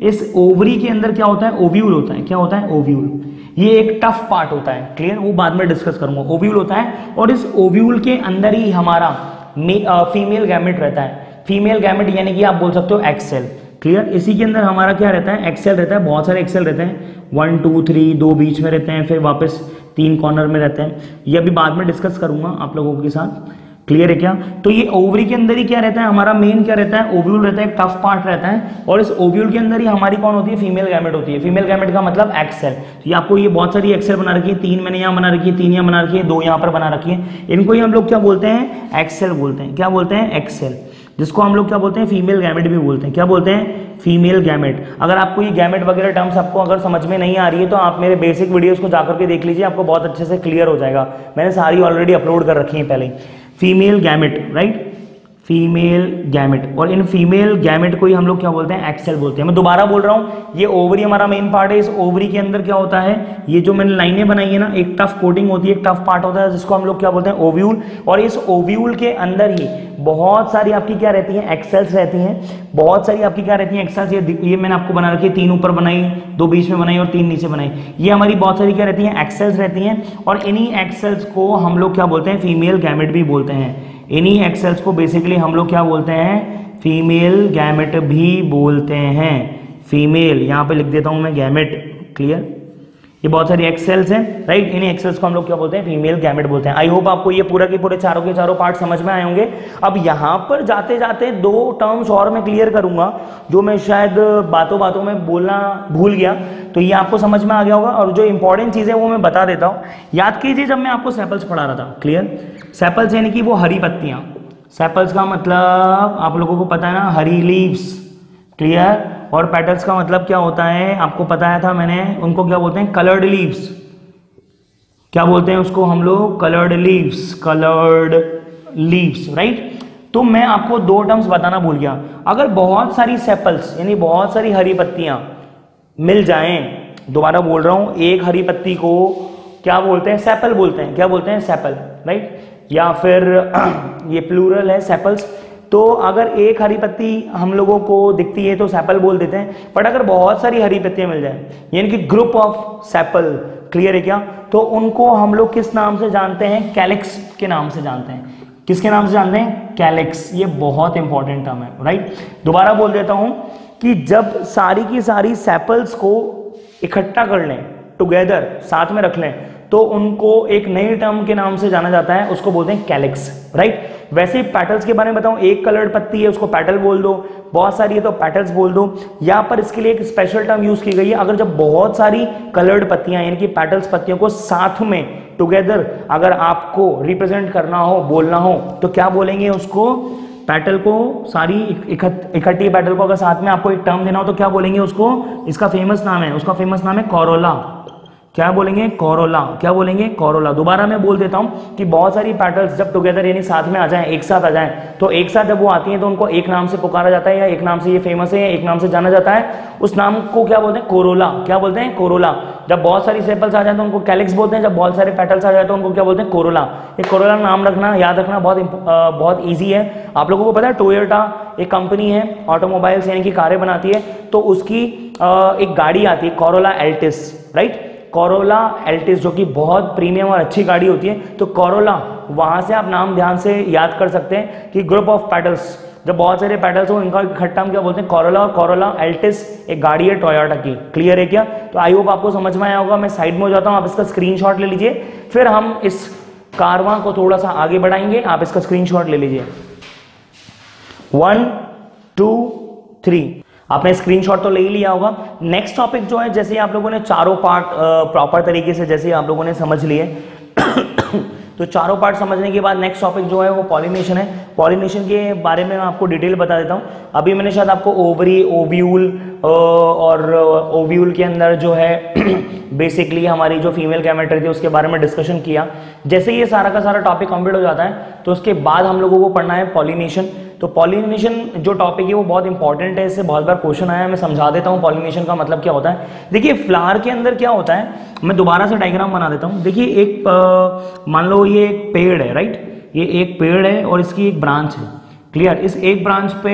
इस ओवरी के अंदर क्या होता है? ओव्यूल होता है। क्या होता है? ओव्यूल ये एक टफ पार्ट होता है। क्लियर वो बाद में डिस्कस करूँगा। ओव्यूल होता है और इस ओव्यूल के अंदर ही हमारा फीमेल गैमेट रहता है। फीमेल गैमेट यानी कि आप बोल सकते हो एक्सेल क्लियर इसी के अंदर हमारा क्या रहता है? एक्सेल रहता है। बहुत सारे एक्सेल रहते हैं। वन टू थ्री दो बीच में रहते हैं, फिर वापस तीन कॉर्नर में रहते हैं। ये अभी बाद में डिस्कस करूँगा आप लोगों के साथ। क्लियर है क्या? तो ये ओवरी के अंदर ही क्या रहता है? हमारा मेन क्या रहता है? ओव्यूल रहता है, एक टफ पार्ट रहता है। और इस ओव्यूल के अंदर ही हमारी कौन होती है? फीमेल गैमेट होती है। फीमेल गैमेट का मतलब एक्सेल तो ये आपको ये बहुत सारी एक्सेल बना रखी है। तीन मैंने यहाँ बना रखी है, तीन यहाँ बना रखी है, दो यहाँ पर बना रखी है। इनको ही हम लोग क्या बोलते हैं? एक्सेल बोलते हैं। क्या बोलते हैं? एक्सेल जिसको हम लोग क्या बोलते हैं? फीमेल गैमेट भी बोलते हैं। क्या बोलते हैं? फीमेल गैमेट अगर आपको ये गैमेट वगैरह टर्म्स आपको अगर समझ में नहीं आ रही है तो आप मेरे बेसिक वीडियोस को जाकर के देख लीजिए। आपको बहुत अच्छे से क्लियर हो जाएगा। मैंने सारी ऑलरेडी अपलोड कर रखी है पहले female gamete right female gamete. और इन फीमेल गैमेट को ही हम लोग क्या बोलते हैं? एक्सेल बोलते हैं। मैं दोबारा बोल रहा हूँ, ये ओवरी हमारा मेन पार्ट है। इस ओवरी के अंदर क्या होता है? ये जो मैंने लाइनें बनाई है ना, एक टफ कोटिंग होती है, एक टफ पार्ट होता है, जिसको हम लोग क्या बोलते हैं? ओव्यूल और इस ओव्यूल के अंदर ही बहुत सारी आपकी क्या रहती है? एक्सेल्स रहती हैं। बहुत सारी आपकी क्या रहती है? एक्सेल्स ये ये मैंने आपको बना रखी है। तीन ऊपर बनाई, दो बीच में बनाई और तीन नीचे बनाई। ये हमारी बहुत सारी क्या रहती है? एक्सेल्स रहती हैं। और इन्हीं एक्सेल्स को हम लोग क्या बोलते हैं? फीमेल गैमेट भी बोलते हैं। इन्हीं एक्सेल्स को बेसिकली हम लोग क्या बोलते हैं? फीमेल गैमेट भी बोलते हैं। फीमेल यहाँ पे लिख देता हूँ मैं गैमेट क्लियर ये बहुत सारी एक्सेल्स हैं राइट इन एक्सेल्स को हम लोग क्या बोलते हैं? फीमेल गैमेट बोलते हैं। आई होप आपको ये पूरा के पूरे चारों के चारों पार्ट समझ में आए होंगे। अब यहाँ पर जाते जाते दो टर्म्स और मैं क्लियर करूँगा, जो मैं शायद बातों बातों में बोलना भूल गया। तो ये आपको समझ में आ गया होगा, और जो इंपॉर्टेंट चीज़ है वो मैं बता देता हूँ। याद कीजिए जब मैं आपको सैपल्स पढ़ा रहा था क्लियर सैपल्स यानी कि वो हरी पत्तियाँ। सैपल्स का मतलब आप लोगों को पता है ना, हरी लीव्स क्लियर और पेटल्स का मतलब क्या होता है? आपको बताया था मैंने, उनको क्या बोलते हैं? कलर्ड लीव्स क्या बोलते हैं उसको हम लोग? Coloured leaves coloured leaves right तो मैं आपको दो टर्म्स बताना भूल गया। अगर बहुत सारी सेपल्स यानी बहुत सारी हरी पत्तियाँ मिल जाएँ, दोबारा बोल रहा हूँ, एक हरी पत्ती को क्या बोलते हैं? सेपल बोलते हैं। क्या बोलते हैं? सेपल राइट या फिर ये प्लूरल है सेपल्स तो अगर एक हरी पत्ती हम लोगों को दिखती है तो सैपल बोल देते हैं बट अगर बहुत सारी हरी पत्तियाँ मिल जाए, यानी कि ग्रुप ऑफ़ सैपल क्लियर है क्या? तो उनको हम लोग किस नाम से जानते हैं? कैलिक्स के नाम से जानते हैं। किसके नाम से जानते हैं? कैलिक्स ये बहुत इंपॉर्टेंट टर्म है राइट दोबारा बोल देता हूँ कि जब सारी की सारी सैपल्स को इकट्ठा कर लें टुगेदर साथ में रख लें तो उनको एक नई टर्म के नाम से जाना जाता है, उसको बोलते हैं कैलिक्स राइट वैसे ही पैटल्स के बारे में बताऊँ, एक कलर्ड पत्ती है, उसको पैटल बोल दो, बहुत सारी है तो पैटल्स बोल दो। यहाँ पर इसके लिए एक स्पेशल टर्म यूज़ की गई है, अगर जब बहुत सारी कलर्ड पत्तियाँ, यानी कि पैटल्स पत्तियों को साथ में टुगेदर अगर आपको रिप्रेजेंट करना हो, बोलना हो तो क्या बोलेंगे उसको? पैटल को सारी इकट्ठी पैटल को अगर साथ में आपको एक टर्म देना हो तो क्या बोलेंगे उसको? इसका फ़ेमस नाम है, उसका फ़ेमस नाम है कोरोला क्या बोलेंगे? कोरोला क्या बोलेंगे? कोरोला दोबारा मैं बोल देता हूँ कि बहुत सारी पैटर्न्स जब टुगेदर यानी साथ में आ जाएँ, एक साथ आ जाएँ तो एक साथ जब वो आती हैं तो उनको एक नाम से पुकारा जाता है या एक नाम से ये फ़ेमस है या एक नाम से जाना जाता है, उस नाम को क्या बोलते हैं? कोरोला क्या बोलते हैं? कोरोला जब बहुत सारी सेपल्स आ जाए तो उनको कैलिक्स बोलते हैं, जब बहुत सारे पेटल्स आ जाए तो उनको क्या बोलते हैं? कोरोला ये कोरोला नाम रखना, याद रखना बहुत बहुत ईजी है। आप लोगों को पता है टोयोटा एक कंपनी है ऑटोमोबाइल्स यानी कि कारें बनाती है तो उसकी एक गाड़ी आती है Corolla Altis right Corolla Altis जो कि बहुत प्रीमियम और अच्छी गाड़ी होती है तो कोरोला वहाँ से आप नाम ध्यान से याद कर सकते हैं कि ग्रुप ऑफ़ पैडल्स जब बहुत सारे पैडल्स हो, इनका इकट्ठा हम क्या बोलते हैं कोरोला और कोरोला एल्टिस एक गाड़ी है टोयोटा की क्लियर है क्या? तो आई होप आपको समझ में आया होगा, मैं साइड में हो जाता हूँ, आप इसका स्क्रीनशॉट ले लीजिए, फिर हम इस कारवा को थोड़ा सा आगे बढ़ाएँगे, आप इसका स्क्रीनशॉट ले लीजिए। वन टू थ्री आपने स्क्रीनशॉट तो ले ही लिया होगा। नेक्स्ट टॉपिक जो है, जैसे आप लोगों ने चारों पार्ट प्रॉपर तरीके से जैसे आप लोगों ने समझ लिए। तो चारों पार्ट समझने के बाद नेक्स्ट टॉपिक जो है, वो पॉलिनेशन है। पॉलिनेशन के बारे में मैं आपको डिटेल बता देता हूँ। अभी मैंने शायद आपको ओवरी ओव्यूल और ओव्यूल के अंदर जो है बेसिकली हमारी जो फीमेल कैमेट्री थी, उसके बारे में डिस्कशन किया। जैसे ये सारा का सारा टॉपिक कंप्लीट हो जाता है तो उसके बाद हम लोगों को पढ़ना है पॉलिनेशन तो पॉलिनेशन जो टॉपिक है, वो बहुत इंपॉर्टेंट है। इससे बहुत बार क्वेश्चन आया, मैं समझा देता हूँ पॉलिनेशन का मतलब क्या होता है। देखिए फ्लावर के अंदर क्या होता है, मैं दोबारा से डायग्राम बना देता हूँ। देखिए, एक मान लो ये एक पेड़ है राइट ये एक पेड़ है और इसकी एक ब्रांच है। क्लियर इस एक ब्रांच पे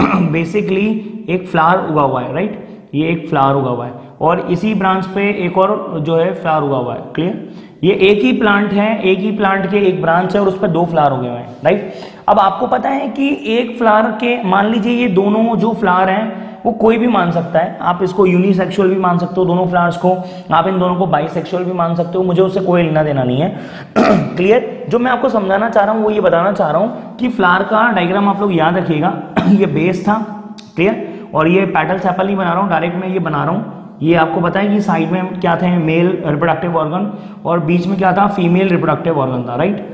बेसिकली एक फ्लावर उगा हुआ है राइट ये एक फ्लावर उगा हुआ है। और इसी ब्रांच पे एक और जो है फ्लावर उगा हुआ है। क्लियर ये एक ही प्लांट है, एक ही प्लांट के एक ब्रांच है और उस पर दो फ्लावर उगे हुए हैं राइट अब आपको पता है कि एक फ्लावर के, मान लीजिए ये दोनों जो फ्लावर हैं वो कोई भी मान सकता है। आप इसको यूनिसेक्सुअल भी मान सकते हो दोनों फ्लावर्स को। आप इन दोनों को बाइसेक्सुअल भी मान सकते हो। मुझे उससे कोई लेना देना नहीं है। क्लियर जो मैं आपको समझाना चाह रहा हूँ, वो ये बताना चाह रहा हूँ कि फ्लावर का डायग्राम आप लोग याद रखिएगा। ये बेस था। क्लियर और ये पैटल सैपल नहीं बना रहा हूँ। डायरेक्ट मैं ये बना रहा हूँ। ये आपको पता है कि साइड में क्या थे? मेल रिप्रोडक्टिव ऑर्गन और बीच में क्या था? फीमेल रिप्रोडक्टिव ऑर्गन था राइट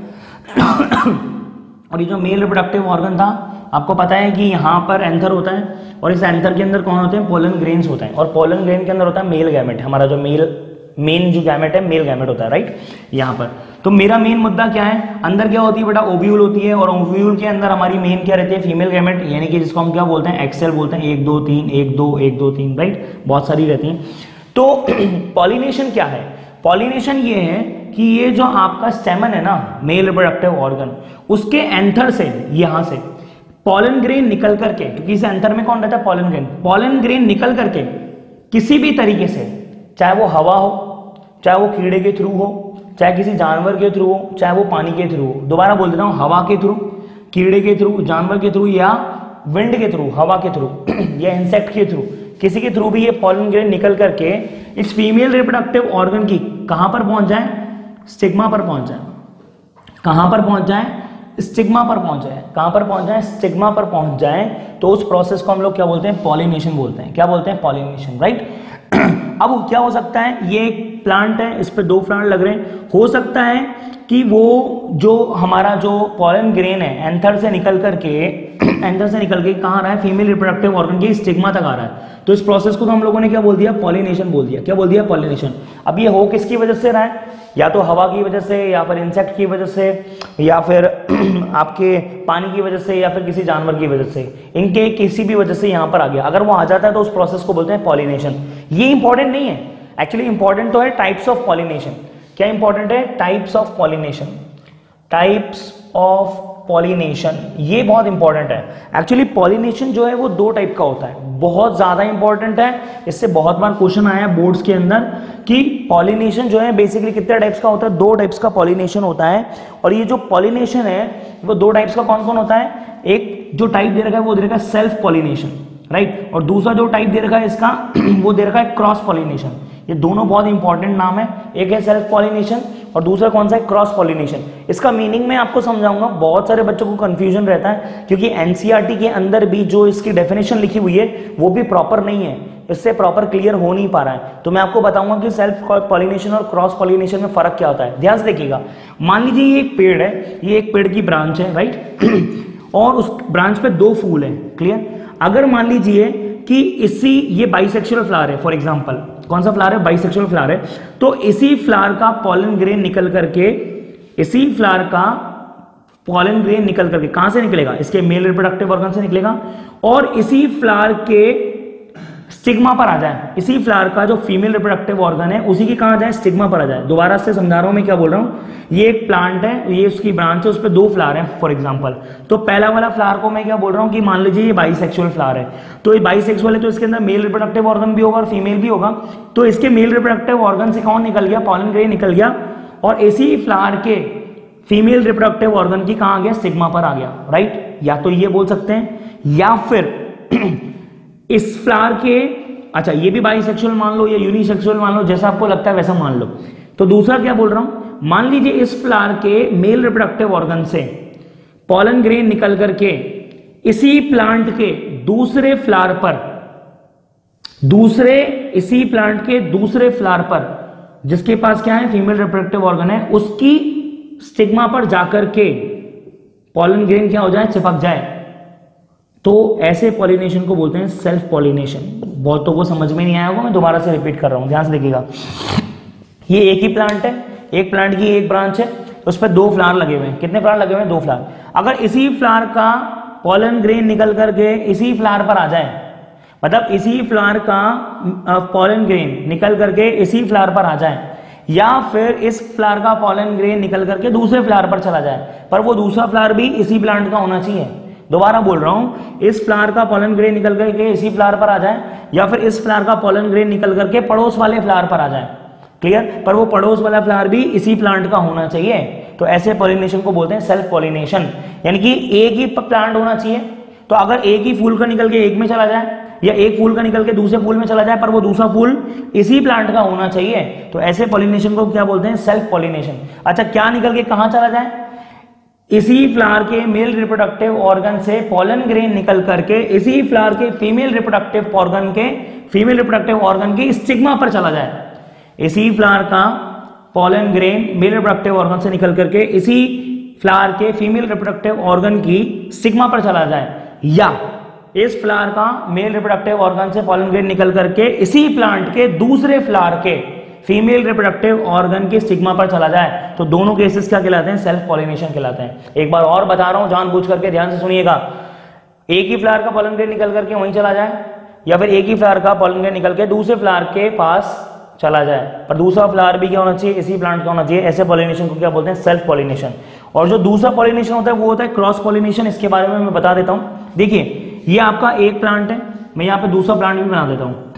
और ये जो मेल रिप्रोडक्टिव ऑर्गन था, आपको पता है कि यहाँ पर एंथर होता है और इस एंथर के अंदर कौन होते हैं? पोलन ग्रेन्स होते हैं। और पोलन ग्रेन के अंदर होता है मेल गैमेट हमारा जो मेल मेन जो गैमेट है मेल गैमेट होता है राइट यहाँ पर। तो मेरा मेन मुद्दा क्या है? अंदर क्या होती है बेटा? ओव्यूल होती है और ओव्यूल के अंदर हमारी मेन क्या रहती है? फीमेल गैमेट यानी कि जिसको हम क्या बोलते हैं? एक्सेल बोलते हैं। एक, दो, तीन, एक, दो एक, दो, तीन राइट बहुत सारी रहती हैं। तो पॉलिनेशन क्या है? पॉलिनेशन ये है कि ये जो आपका स्टेमन है ना मेल रिप्रोडक्टिव ऑर्गन उसके एंथर से, यहाँ से पॉलन ग्रेन निकल करके, क्योंकि इस एंथर में कौन रहता है? पॉलन ग्रेन पॉलन ग्रेन निकल करके, किसी भी तरीके से, चाहे वो हवा हो, चाहे वो कीड़े के थ्रू हो, चाहे किसी जानवर के थ्रू हो, चाहे वो पानी के थ्रू हो, दोबारा बोल देता हूँ, हवा के थ्रू कीड़े के थ्रू जानवर के थ्रू या विंड के थ्रू हवा के थ्रू या इंसेक्ट के थ्रू किसी के थ्रू भी ये पॉलन ग्रेन निकल करके, इस फीमेल रिप्रोडक्टिव ऑर्गन की कहाँ पर पहुँच जाए? स्टिग्मा पर पहुँच जाए। कहाँ पर पहुँच जाए? स्टिग्मा पर पहुँच जाए। कहाँ पर पहुँच जाए? स्टिग्मा पर पहुँच जाए। तो उस प्रोसेस को हम लोग क्या बोलते हैं? पॉलिनेशन बोलते हैं। क्या बोलते हैं? पॉलिनेशन राइट अब क्या हो सकता है? ये प्लांट है, इस पर दो प्लांट लग रहे हैं। हो सकता है कि वो जो हमारा जो पॉलन ग्रेन है एंथर से निकल करके एंथर से निकल के कहाँ आ रहा है? फीमेल रिप्रोडक्टिव ऑर्गन के स्टिग्मा तक आ रहा है। तो इस प्रोसेस को तो हम लोगों ने क्या बोल दिया? पॉलिनेशन बोल दिया। क्या बोल दिया? पॉलिनेशन अब ये हो किसकी वजह से रहा है? या तो हवा की वजह से, या फिर इंसेक्ट की वजह से, या फिर आपके पानी की वजह से, या फिर किसी जानवर की वजह से। इनके किसी भी वजह से यहाँ पर आ गया। अगर वो आ जाता है तो उस प्रोसेस को बोलते हैं पॉलिनेशन ये इंपॉर्टेंट नहीं है। एक्चुअली इंपॉर्टेंट तो है टाइप्स ऑफ़ पॉलिनेशन क्या इंपॉर्टेंट है? Types of pollination types of pollination ये बहुत इंपॉर्टेंट है. एक्चुअली पॉलिनेशन जो है वो दो टाइप का होता है. बहुत ज़्यादा इंपॉर्टेंट है. इससे बहुत बार क्वेश्चन आया है बोर्ड्स के अंदर कि पॉलिनेशन जो है बेसिकली कितने टाइप्स का होता है? दो टाइप्स का पॉलिनेशन होता है. और ये जो पॉलिनेशन है, वो दो टाइप्स का कौन कौन होता है? एक जो टाइप दे रखा है, वो दे रखा है सेल्फ पॉलिनेशन राइट और दूसरा जो टाइप दे रखा है इसका, वो दे रखा है क्रॉस पॉलिनेशन ये दोनों बहुत इंपॉर्टेंट नाम है। एक है सेल्फ पॉलिनेशन और दूसरा कौन सा है? क्रॉस पॉलिनेशन इसका मीनिंग मैं आपको समझाऊँगा। बहुत सारे बच्चों को कंफ्यूजन रहता है, क्योंकि एनसीईआरटी के अंदर भी जो इसकी डेफिनेशन लिखी हुई है, वो भी प्रॉपर नहीं है। इससे प्रॉपर क्लियर हो नहीं पा रहा है। तो मैं आपको बताऊँगा कि सेल्फ पॉलिनेशन और क्रॉस पॉलिनेशन में फ़र्क क्या होता है। ध्यान से देखिएगा। मान लीजिए ये एक पेड़ है, ये एक पेड़ की ब्रांच है राइट और उस ब्रांच पे दो फूल है क्लियर अगर मान लीजिए कि इसी ये बाइसेक्सुअल फ्लावर है फॉर एग्ज़ाम्पल कौन सा फ्लावर है? बाइसेक्सुअल फ्लावर है। तो इसी फ्लावर का पॉलन ग्रेन निकल करके, इसी फ्लावर का पॉलन ग्रेन निकल करके, कहाँ से निकलेगा? इसके मेल रिप्रोडक्टिव ऑर्गन से निकलेगा। और इसी फ्लावर के स्टिग्मा पर आ जाए। इसी फ्लावर का जो फीमेल रिप्रोडक्टिव ऑर्गन है, उसी की कहाँ जाए? स्टिग्मा पर आ जाए। दोबारा से समझा रहा हूँ मैं क्या बोल रहा हूँ? ये एक प्लांट है, ये उसकी ब्रांच है, उस पर दो फ्लावर है फॉर एग्ज़ाम्पल तो पहला वाला फ्लावर को मैं क्या बोल रहा हूँ कि मान लीजिए ये बाइसेक्सुअल फ्लावर है। तो ये बाइसेक्सुअल है तो इसके अंदर मेल रिप्रोडक्टिव ऑर्गन भी होगा और फीमेल भी होगा। तो इसके मेल रिप्रोडक्टिव ऑर्गन से कौन निकल गया? पॉलन ग्रे निकल गया। और इसी फ्लावर के फीमेल रिप्रोडक्टिव ऑर्गन की कहा आ गया? स्टिग्मा पर आ गया। राइट या तो ये बोल सकते हैं, या फिर इस फ्लावर के अच्छा ये भी बाइसेक्सुअल मान लो या यूनिसेक्सुअल मान लो, जैसा आपको लगता है वैसा मान लो। तो दूसरा क्या बोल रहा हूँ? मान लीजिए इस फ्लावर के मेल रिप्रोडक्टिव ऑर्गन से पॉलन ग्रेन निकल करके इसी प्लांट के दूसरे फ्लावर पर, दूसरे, इसी प्लांट के दूसरे फ्लावर पर, जिसके पास क्या है? फीमेल रिप्रोडक्टिव ऑर्गन है, उसकी स्टिग्मा पर जाकर के पॉलन ग्रेन क्या हो जाए? चिपक जाए। तो ऐसे पॉलिनेशन को बोलते हैं सेल्फ पॉलिनेशन बहुतों को समझ में नहीं आया होगा, मैं दोबारा से रिपीट कर रहा हूँ, ध्यान से देखिएगा। ये एक ही प्लांट है, एक प्लांट की एक ब्रांच है, उस पर दो फ्लावर लगे हुए हैं। कितने फ्लावर लगे हुए हैं? दो फ्लावर अगर इसी फ्लावर का पॉलन ग्रेन निकल करके इसी फ्लावर पर आ जाए मतलब इसी फ्लावर का पॉलन ग्रेन निकल करके इसी फ्लावर पर आ जाए, या फिर इस फ्लावर का पॉलन ग्रेन निकल करके दूसरे फ्लावर पर चला जाए, पर वो दूसरा फ्लावर भी इसी प्लांट का होना चाहिए। दोबारा बोल रहा हूँ, इस फ्लावर का पॉलन ग्रेन निकल करके इसी फ्लावर पर आ जाए, या फिर इस फ्लावर का पॉलन ग्रेन निकल करके पड़ोस वाले फ्लावर पर आ जाए। क्लियर पर वो पड़ोस वाला फ्लावर भी इसी प्लांट का होना चाहिए। तो ऐसे पॉलिनेशन को बोलते हैं सेल्फ पॉलिनेशन यानी कि एक ही प्लांट होना चाहिए। तो अगर एक ही फूल का निकल के एक में चला जाए, या एक फूल का निकल के दूसरे फूल में चला जाए, पर वो दूसरा फूल इसी प्लांट का होना चाहिए तो ऐसे पॉलिनेशन को क्या बोलते हैं? सेल्फ पॉलिनेशन अच्छा क्या निकल के कहाँ चला जाए? इसी फ्लावर के मेल रिप्रोडक्टिव ऑर्गन से पॉलन ग्रेन निकल करके इसी फ्लावर के फीमेल रिप्रोडक्टिव ऑर्गन के, फीमेल रिप्रोडक्टिव ऑर्गन की स्टिग्मा पर चला जाए। इसी फ्लावर का pollen grain male reproductive organ से निकल करके इसी फ्लावर के फीमेल रिप्रोडक्टिव ऑर्गन की स्टिग्मा पर चला जाए। या इस फ्लावर का मेल रिप्रोडक्टिव ऑर्गन से पॉलन ग्रेन निकल करके इसी प्लांट के दूसरे फ्लावर के फीमेल रिप्रोडक्टिव ऑर्गन के स्टिग्मा पर चला जाए तो दोनों केसेस क्या कहलाते हैं? सेल्फ पॉलिनेशन कहलाते हैं। एक बार और बता रहा हूँ, जानबूझ करके ध्यान से सुनिएगा। एक ही फ्लावर का पॉलन ग्रेन निकल करके वहीं चला जाए, या फिर एक ही फ्लावर का पॉलन ग्रेन निकल के दूसरे फ्लावर के पास चला जाए। पर दूसरा फ्लावर भी क्या होना चाहिए? इसी प्लांट का होना चाहिए। ऐसे पॉलिनेशन को क्या बोलते हैं? सेल्फ पॉलिनेशन और जो दूसरा पॉलिनेशन होता है, वो होता है क्रॉस पॉलिनेशन इसके बारे में मैं बता देता हूँ। देखिए, ये आपका एक प्लांट है। मैं यहाँ पे दूसरा प्लांट भी बना देता हूँ।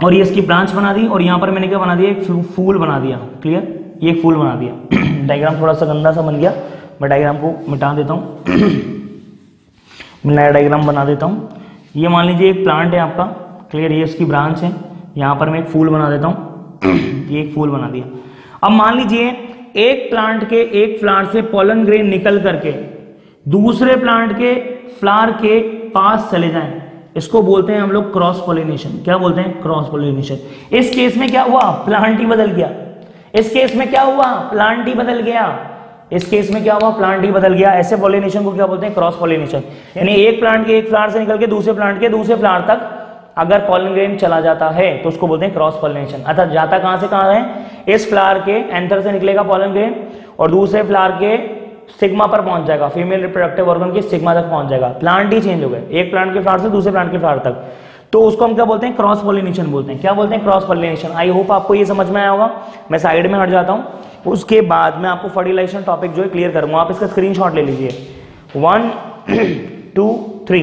और ये इसकी ब्रांच बना दी और यहाँ पर मैंने क्या बना दिया? एक फूल बना दिया। क्लियर ये फूल बना दिया। डायग्राम थोड़ा सा गंदा सा बन गया। मैं डायग्राम को मिटा देता हूँ। नया डायग्राम बना देता हूँ। ये मान लीजिए एक प्लांट है आपका। क्लियर ये इसकी ब्रांच है। यहाँ पर मैं एक फूल बना देता हूँ। ये एक फूल बना दिया। अब मान लीजिए, एक प्लांट के एक फ्लावर से पोलन ग्रेन निकल करके दूसरे प्लांट के फ्लावर के पास चले जाएँ। इसको बोलते हैं हम लोग क्रॉस पोलिनेशन क्या बोलते हैं? क्रॉस पोलिनेशन इस केस में क्या हुआ? प्लांट ही बदल गया। इस केस में क्या हुआ? प्लांट ही बदल गया। इस केस में क्या हुआ? प्लांट ही बदल गया। ऐसे पोलिनेशन को क्या बोलते हैं? क्रॉस पोलिनेशन यानी एक प्लांट के एक फ्लावर से निकल के दूसरे प्लांट के दूसरे फ्लावर तक अगर पॉलन चला जाता है तो उसको बोलते हैं क्रॉस पॉलिनेशन अर्थात जाता कहाँ से कहाँ है? इस फ्लावर के एंथर से निकलेगा पॉलन और दूसरे फ्लावर के सिग्मा पर पहुँच जाएगा। फीमेल रिप्रोडक्टिव ऑर्गन के सिग्मा तक पहुँच जाएगा। प्लांट ही चेंज हो गए। एक प्लांट के फ्लावर से दूसरे प्लांट के फ्लावर तक। तो उसको हम क्या बोलते हैं? क्रॉस पोलिनेशन बोलते हैं। क्या बोलते हैं? क्रॉस पोलिनेशन आई होप आपको ये समझ में आया होगा। मैं साइड में हट जाता हूँ। उसके बाद मैं आपको फर्टिलाइजेशन टॉपिक जो है क्लियर करूँगा। आप इसका स्क्रीनशॉट ले लीजिए। वन टू थ्री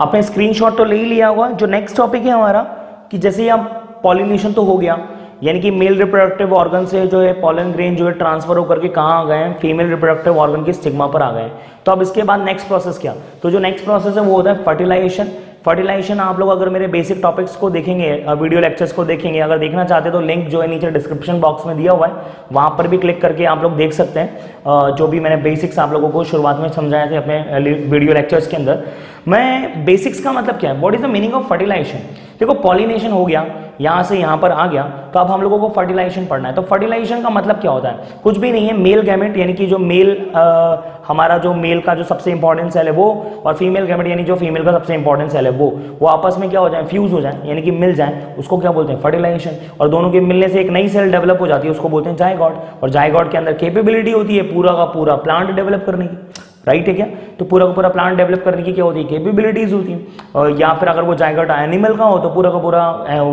आपने स्क्रीनशॉट तो ले ही लिया होगा। जो नेक्स्ट टॉपिक है हमारा, कि जैसे ही आप पॉलिनेशन तो हो गया। यानी कि मेल रिप्रोडक्टिव ऑर्गन से जो है पॉलन ग्रेन जो है ट्रांसफ़र होकर के कहाँ आ गए हैं? फीमेल रिप्रोडक्टिव ऑर्गन की स्टिग्मा पर आ गए तो अब इसके बाद नेक्स्ट प्रोसेस क्या? तो जो नेक्स्ट प्रोसेस है, वो होता है फर्टिलाइजेशन फर्टिलाइजेशन आप लोग अगर मेरे बेसिक टॉपिक्स को देखेंगे वीडियो लेक्चर्स को देखेंगे, अगर देखना चाहते हैं तो लिंक जो है नीचे डिस्क्रिप्शन बॉक्स में दिया हुआ है। वहाँ पर भी क्लिक करके आप लोग देख सकते हैं। जो भी मैंने बेसिक्स आप लोगों को शुरुआत में समझाए थे अपने वीडियो लेक्चर्स के अंदर। मैं बेसिक्स का मतलब क्या है? What is the meaning of fertilisation देखो पॉलिनेशन हो गया। यहाँ से यहाँ पर आ गया तो अब हम लोगों को फर्टिलाइजेशन पढ़ना है। तो फर्टिलाइजेशन का मतलब क्या होता है? कुछ भी नहीं है मेल गैमेट यानी कि जो मेल हमारा जो मेल का जो सबसे इंपॉर्टेंट सेल है वो और फीमेल गैमेट यानी जो फीमेल का सबसे इंपॉर्टेंट सेल है वो वो आपस में क्या हो जाए फ्यूज हो जाए, यानी कि मिल जाए, उसको क्या बोलते हैं? फर्टिलाइजेशन और दोनों के मिलने से एक नई सेल डेवलप हो जाती है, उसको बोलते हैं जायगॉड और जायगॉड के अंदर केपेबिलिटी होती है पूरा का पूरा प्लांट डेवलप करने की। राइट है क्या? तो पूरा का पूरा प्लांट डेवलप करने की क्या होती है? केपेबिलिटीज होती है। या फिर अगर वो जाएगा एनिमल का हो तो पूरा का पूरा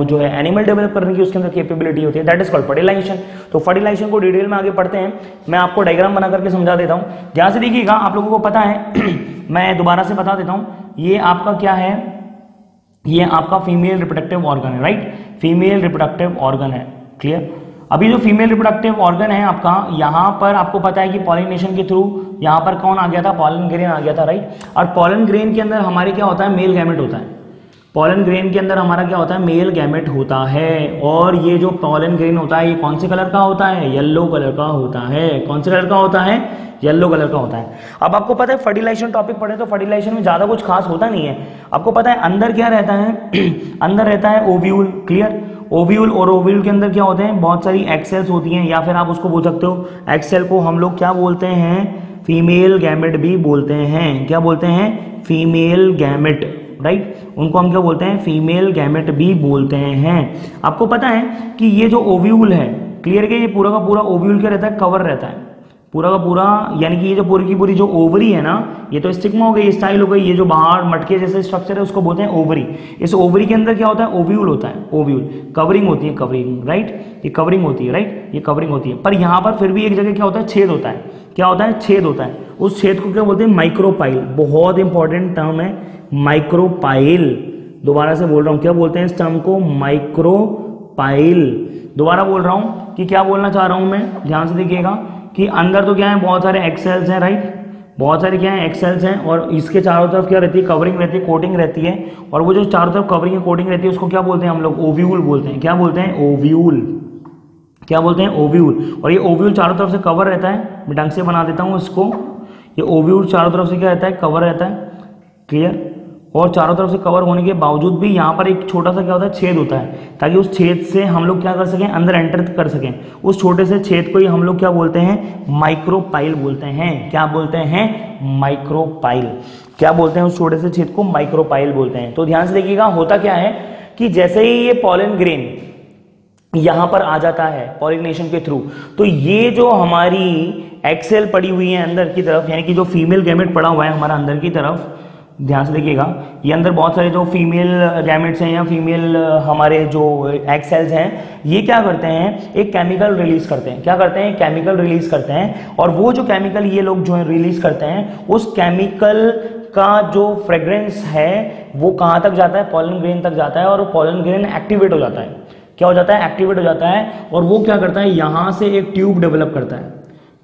जो है एनिमल डेवलप करने की उसके अंदर केपेबिलिटी होती है। दैट इज़ कॉल्ड फर्टिलाइजेशन तो फर्टिलाइजेशन को डिटेल में आगे पढ़ते हैं। मैं आपको डायग्राम बना करके समझा देता हूँ। ध्यान से देखिएगा, आप लोगों को पता है, मैं दोबारा से बता देता हूँ। ये आपका क्या है? ये आपका फीमेल रिप्रोडक्टिव ऑर्गन है राइट फीमेल रिप्रोडक्टिव ऑर्गन है क्लियर अभी जो फीमेल रिप्रोडक्टिव ऑर्गन है आपका, यहाँ पर आपको पता है कि पॉलिनेशन के थ्रू यहाँ पर कौन आ गया था? पॉलन ग्रेन आ गया था राइट और पॉलन ग्रेन के अंदर हमारे क्या होता है? मेल गैमेट होता है। पॉलन ग्रेन के अंदर हमारा क्या होता है? मेल गैमेट होता है। और ये जो पॉलन ग्रेन होता है, ये कौन से कलर का होता है? येलो कलर का होता है। कौन से कलर का होता है? येलो कलर का होता है। अब आपको पता है फर्टिलाइजेशन टॉपिक पढ़े तो फर्टिलाइजेशन में ज़्यादा कुछ खास होता नहीं है। आपको पता है, अंदर क्या रहता है? अंदर रहता है ओव्यूल क्लियर ओव्यूल और ओव्यूल के अंदर क्या होते हैं? बहुत सारी एक्सेल्स होती हैं, या फिर आप उसको बोल सकते हो एक्सेल को हम लोग क्या बोलते हैं? फीमेल गैमेट भी बोलते हैं। क्या बोलते हैं? फीमेल गैमेट राइट उनको हम क्या बोलते हैं? फीमेल गैमेट भी बोलते हैं। आपको पता है कि ये जो ओव्यूल है क्लियर के ये पूरा का पूरा ओव्यूल क्या रहता है? कवर रहता है। पूरा का पूरा, यानी कि ये जो पूरी की पूरी जो ओवरी है ना, ये तो स्टिग्मा हो गई स्टाइल हो गई, ये जो बाहर मटके जैसे स्ट्रक्चर है, उसको बोलते हैं ओवरी इस ओवरी के अंदर क्या होता है? ओव्यूल होता है ओव्यूल कवरिंग होती है कवरिंग राइट ये कवरिंग होती है राइट ये कवरिंग होती है. पर यहाँ पर फिर भी एक जगह क्या होता है? छेद होता है. क्या होता है? छेद होता है. उस छेद को क्या बोलते हैं? माइक्रोपाइल बहुत इंपॉर्टेंट टर्म है माइक्रोपाइल दोबारा से बोल रहा हूँ, क्या बोलते हैं इस टर्म को? माइक्रोपाइल दोबारा बोल रहा हूँ कि क्या बोलना चाह रहा हूँ मैं? ध्यान से देखिएगा. कि अंदर तो क्या है, बहुत सारे एक्सेल्स हैं राइट बहुत सारे क्या है एक्सेल्स हैं और इसके चारों तरफ़ क्या रहती है कवरिंग रहती है कोटिंग रहती है। और वो जो चारों तरफ़ कवरिंग है कोटिंग रहती है, उसको क्या बोलते हैं हम लोग? ओव्यूल बोलते हैं। क्या बोलते हैं? ओव्यूल क्या बोलते हैं? ओव्यूल और ये ओव्यूल चारों तरफ़ से कवर रहता है। मैं ढंग से बना देता हूँ इसको। ये ओव्यूल चारों तरफ़ से क्या रहता है? कवर रहता है। क्लियर और चारों तरफ़ से कवर होने के बावजूद भी यहाँ पर एक छोटा सा क्या होता है, छेद होता है। ताकि उस छेद से हम लोग क्या कर सकें, अंदर एंटर कर सकें। उस छोटे से छेद को ही हम लोग क्या बोलते हैं माइक्रोपाइल बोलते हैं। क्या बोलते हैं? माइक्रोपाइल क्या बोलते हैं उस छोटे से छेद को? माइक्रोपाइल बोलते हैं। तो ध्यान से देखिएगा, होता क्या है कि जैसे ही ये पॉलन ग्रेन यहाँ पर आ जाता है पॉलिनेशन के थ्रू तो ये जो हमारी एक्सेल पड़ी हुई है अंदर की तरफ़, यानी कि जो फीमेल गैमेट पड़ा हुआ है हमारा अंदर की तरफ़ ध्यान से देखिएगा, ये अंदर बहुत सारे जो फीमेल गैमेट्स हैं या फीमेल हमारे जो एक्सेल्स हैं, ये क्या करते हैं, एक केमिकल रिलीज़ करते हैं। क्या करते हैं? केमिकल रिलीज़ करते हैं और वो जो केमिकल ये लोग जो है रिलीज़ करते हैं, उस केमिकल का जो फ्रेग्रेंस है, वो कहाँ तक जाता है? पॉलन ग्रेन तक जाता है और पॉलन ग्रेन एक्टिवेट हो जाता है। क्या हो जाता है? एक्टिवेट हो जाता है और वो क्या करता है? यहाँ से एक ट्यूब डेवलप करता है।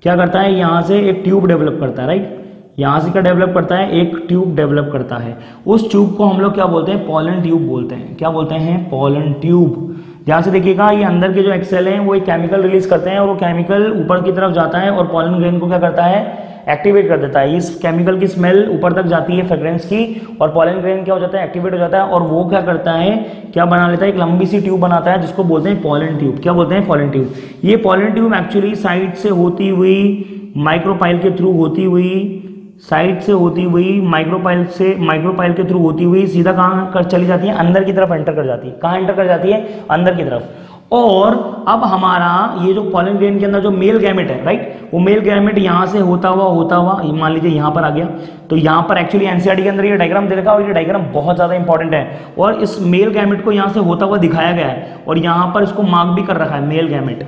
क्या करता है? यहाँ से एक ट्यूब डेवलप करता है राइट यहाँ से क्या डेवलप करता है? एक ट्यूब डेवलप करता है। उस ट्यूब को हम लोग क्या बोलते हैं? पॉलन ट्यूब बोलते हैं। क्या बोलते हैं? पॉलन ट्यूब ध्यान से देखिएगा, ये अंदर के जो एक्सेल हैं, वो एक केमिकल रिलीज़ करते हैं और वो केमिकल ऊपर की तरफ़ जाता है और पॉलन ग्रेन को क्या करता है? एक्टिवेट कर देता है। इस केमिकल की स्मेल ऊपर तक जाती है फ्रेग्रेंस की और पॉलन ग्रेन क्या हो जाता है? एक्टिवेट हो जाता है और वो क्या करता है? क्या बना लेता है? एक लंबी सी ट्यूब बनाता है जिसको बोलते हैं पॉलन ट्यूब क्या बोलते हैं? पॉलन ट्यूब ये पॉलन ट्यूब एक्चुअली साइड से होती हुई माइक्रोपाइल के थ्रू होती हुई साइड से होती हुई माइक्रोपाइल से माइक्रोपाइल के थ्रू होती हुई सीधा कहाँ कर चली जाती है? अंदर की तरफ़ एंटर कर जाती है। कहाँ एंटर कर जाती है? अंदर की तरफ़। और अब हमारा ये जो पॉलन ग्रेन के अंदर जो मेल गैमेट है राइट वो मेल गैमेट यहाँ से होता हुआ होता हुआ मान लीजिए यहाँ पर आ गया। तो यहाँ पर एक्चुअली एनसीआरटी के अंदर ये डायग्राम दे रखा और ये डायग्राम बहुत ज़्यादा इंपॉर्टेंट है। और इस मेल गैमेट को यहाँ से होता हुआ दिखाया गया है। और यहाँ पर इसको मार्क भी कर रखा है मेल गैमेट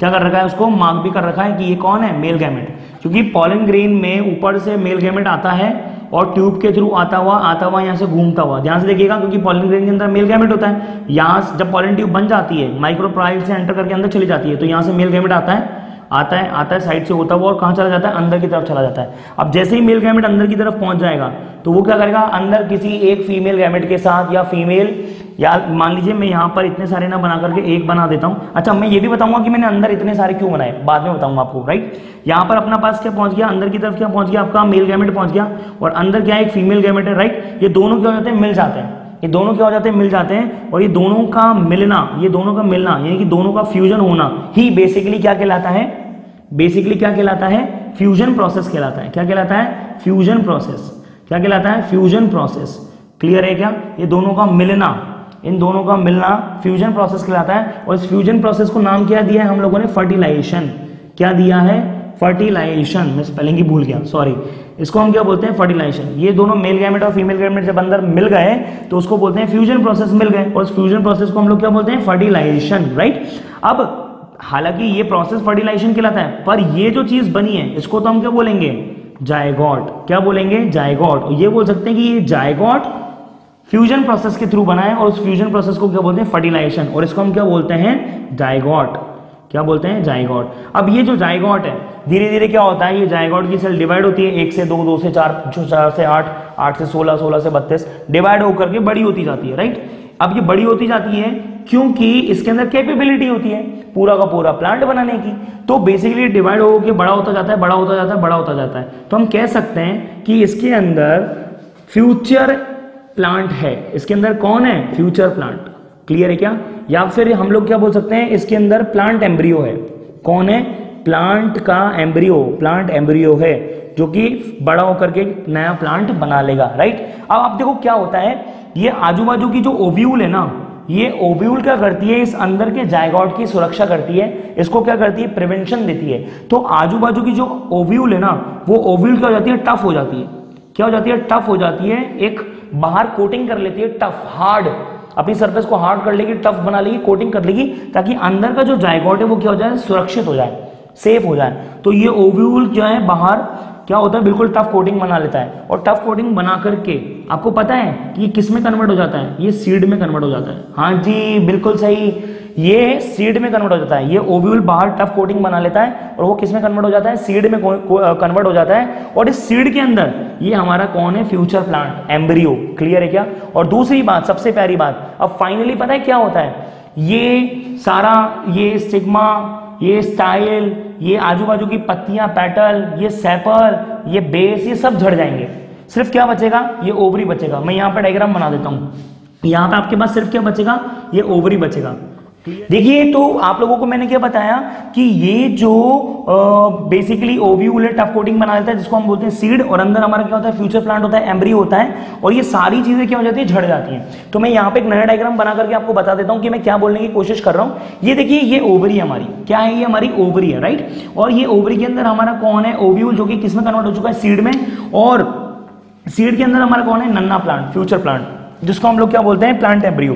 क्या कर रखा है उसको? मार्क भी कर रखा है कि ये कौन है? मेल गैमेट क्योंकि पॉलन ग्रेन में ऊपर से मेल गैमेट आता है और ट्यूब के थ्रू आता हुआ आता हुआ यहाँ से घूमता हुआ। ध्यान से देखिएगा, क्योंकि पॉलन ग्रेन के अंदर मेल गैमेट होता है। यहाँ जब पॉलन ट्यूब बन जाती है माइक्रोप्राइल से एंटर करके अंदर चली जाती है तो यहाँ से मेल गैमेट आता है आता है आता है साइड से होता हुआ और कहाँ चला जाता है? अंदर की तरफ़ चला जाता है। अब जैसे ही मेल गैमेट अंदर की तरफ़ पहुँच जाएगा तो वो क्या करेगा? अंदर किसी एक फीमेल गैमेट के साथ या फीमेल या मान लीजिए मैं यहाँ पर इतने सारे ना बना करके एक बना देता हूँ। अच्छा मैं ये भी बताऊँगा कि मैंने अंदर इतने सारे क्यों बनाए? बाद में बताऊँगा आपको राइट यहाँ पर अपना पास क्या पहुँच गया? अंदर की तरफ़ क्या पहुँच गया? आपका मेल गैमेट पहुँच गया। और अंदर क्या एक फीमेल गैमेट है राइट ये दोनों क्या हो जाते हैं? मिल जाते हैं। ये दोनों क्या हो जाते हैं? मिल जाते हैं। और ये दोनों का मिलना, ये दोनों का मिलना, यानी कि दोनों का फ्यूजन होना ही बेसिकली क्या कहलाता है? बेसिकली क्या कहलाता है? फ्यूजन प्रोसेस कहलाता है। क्या कहलाता है? फ्यूजन प्रोसेस क्या कहलाता है? फ्यूजन प्रोसेस क्लियर है क्या? ये दोनों का मिलना। इन दोनों का मिलना फ्यूजन प्रोसेस कहलाता है और इस फ्यूजन प्रोसेस को नाम क्या दिया है? हम लोगों ने फर्टिलाइजेशन क्या दिया है? फर्टिलाइजेशन मैं स्पेलिंग ही भूल गया सॉरी इसको हम क्या बोलते हैं? फर्टिलाइजेशन ये दोनों मेल गैमेट और फीमेल गैमेट जब अंदर मिल गए तो उसको बोलते हैं फ्यूजन प्रोसेस मिल गए। और इस फ्यूजन प्रोसेस को हम लोग क्या बोलते हैं? फर्टिलाइजेशन राइट अब, हालाँकि ये प्रोसेस फर्टिलाइजेशन कहलाता है, पर ये जो चीज़ बनी है, इसको तो हम क्या बोलेंगे? जायगॉट क्या बोलेंगे? जायगॉट ये बोल सकते हैं कि ये जायगॉट फ्यूजन प्रोसेस के थ्रू बनाए और उस फ्यूजन प्रोसेस को क्या बोलते हैं? फर्टिलाइजेशन और इसको हम क्या बोलते हैं? जायगॉट क्या बोलते हैं? जायगॉट अब ये जो जायगॉट है धीरे धीरे क्या होता है? ये जायगॉट की सेल डिवाइड होती है। एक से दो दो से चार चार से आठ आठ से सोलह सोलह से बत्तीस डिवाइड होकर के बड़ी होती जाती है राइट अब ये बड़ी होती जाती है क्योंकि इसके अंदर कैपेबिलिटी होती है, पूरा का पूरा प्लांट बनाने की। तो बेसिकली डिवाइड होकर बड़ा होता जाता है, बड़ा होता जाता है, बड़ा होता जाता है। तो हम कह सकते हैं कि इसके अंदर फ्यूचर प्लांट है, इसके अंदर कौन है? फ्यूचर प्लांट क्लियर है क्या? या फिर हम लोग क्या बोल सकते हैं? इसके अंदर प्लांट एम्ब्रियो है. कौन है? प्लांट का एम्ब्रियो प्लांट एम्ब्रियो है, जो कि बड़ा होकर के नया प्लांट बना लेगा राइट अब आप देखो क्या होता है, ये आजू बाजू की जो ओव्यूल है ना, ये ओव्यूल क्या करती है? इस अंदर के जायगॉट की सुरक्षा करती है, इसको क्या करती है? प्रिवेंशन देती है. तो आजू बाजू की जो ओव्यूल है ना, वो ओव्यूल क्या हो जाती है? टफ हो जाती है. क्या हो जाती है? टफ हो जाती है एक बाहर कोटिंग कर लेती है टफ हार्ड अपनी सरफेस को हार्ड कर लेगी टफ बना लेगी कोटिंग कर लेगी, ताकि अंदर का जो जायगॉट है वो क्या हो जाए? सुरक्षित हो जाए सेफ़ हो जाए। तो ये ओव्यूल जो है? बाहर क्या होता है? बिल्कुल टफ कोटिंग बना लेता है। और टफ कोटिंग बना करके आपको पता है कि ये किसमें कन्वर्ट हो जाता है? ये सीड में कन्वर्ट हो जाता है। हाँ जी, बिल्कुल सही। ये सीड में कन्वर्ट हो जाता है। ये ओव्यूल बाहर टफ कोटिंग बना लेता है और वो किसमें कन्वर्ट हो जाता है? सीड में कन्वर्ट हो जाता है। और इस सीड के अंदर ये हमारा कौन है? फ्यूचर प्लांट एम्ब्रियो क्लियर है क्या? और दूसरी बात, सबसे प्यारी बात, अब फाइनली पता है क्या होता है? ये सारा, ये स्टिग्मा ये स्टाइल ये आजू बाजू की पत्तियाँ, पैटल, ये सेपल, ये बेस, ये सब झड़ जाएँगे। सिर्फ़ क्या बचेगा? ये ओवरी बचेगा। मैं यहाँ पर डायग्राम बना देता हूँ। यहाँ पे आपके पास सिर्फ़ क्या बचेगा? ये ओवरी बचेगा। देखिए तो आप लोगों को मैंने क्या बताया कि ये जो बेसिकली ओव्यूल टफ कोटिंग बना देता है, जिसको हम बोलते हैं सीड और अंदर हमारा क्या होता है फ्यूचर प्लांट होता है एम्ब्री होता है, और ये सारी चीज़ें क्या हो जाती है, झड़ जाती हैं। तो मैं यहाँ पे एक नया डायग्राम बना करके आपको बता देता हूँ कि मैं क्या बोलने की कोशिश कर रहा हूँ। ये देखिए, ये ओवरी हमारी। क्या है, ये हमारी ओवरी है राइट और ये ओवरी के अंदर हमारा कौन है ओव्यूल जो कि किसमें कन्वर्ट हो चुका है सीड में, और सीड के अंदर हमारा कौन है, नन्ना प्लांट फ्यूचर प्लांट जिसको हम लोग क्या बोलते हैं प्लांट एम्ब्रियो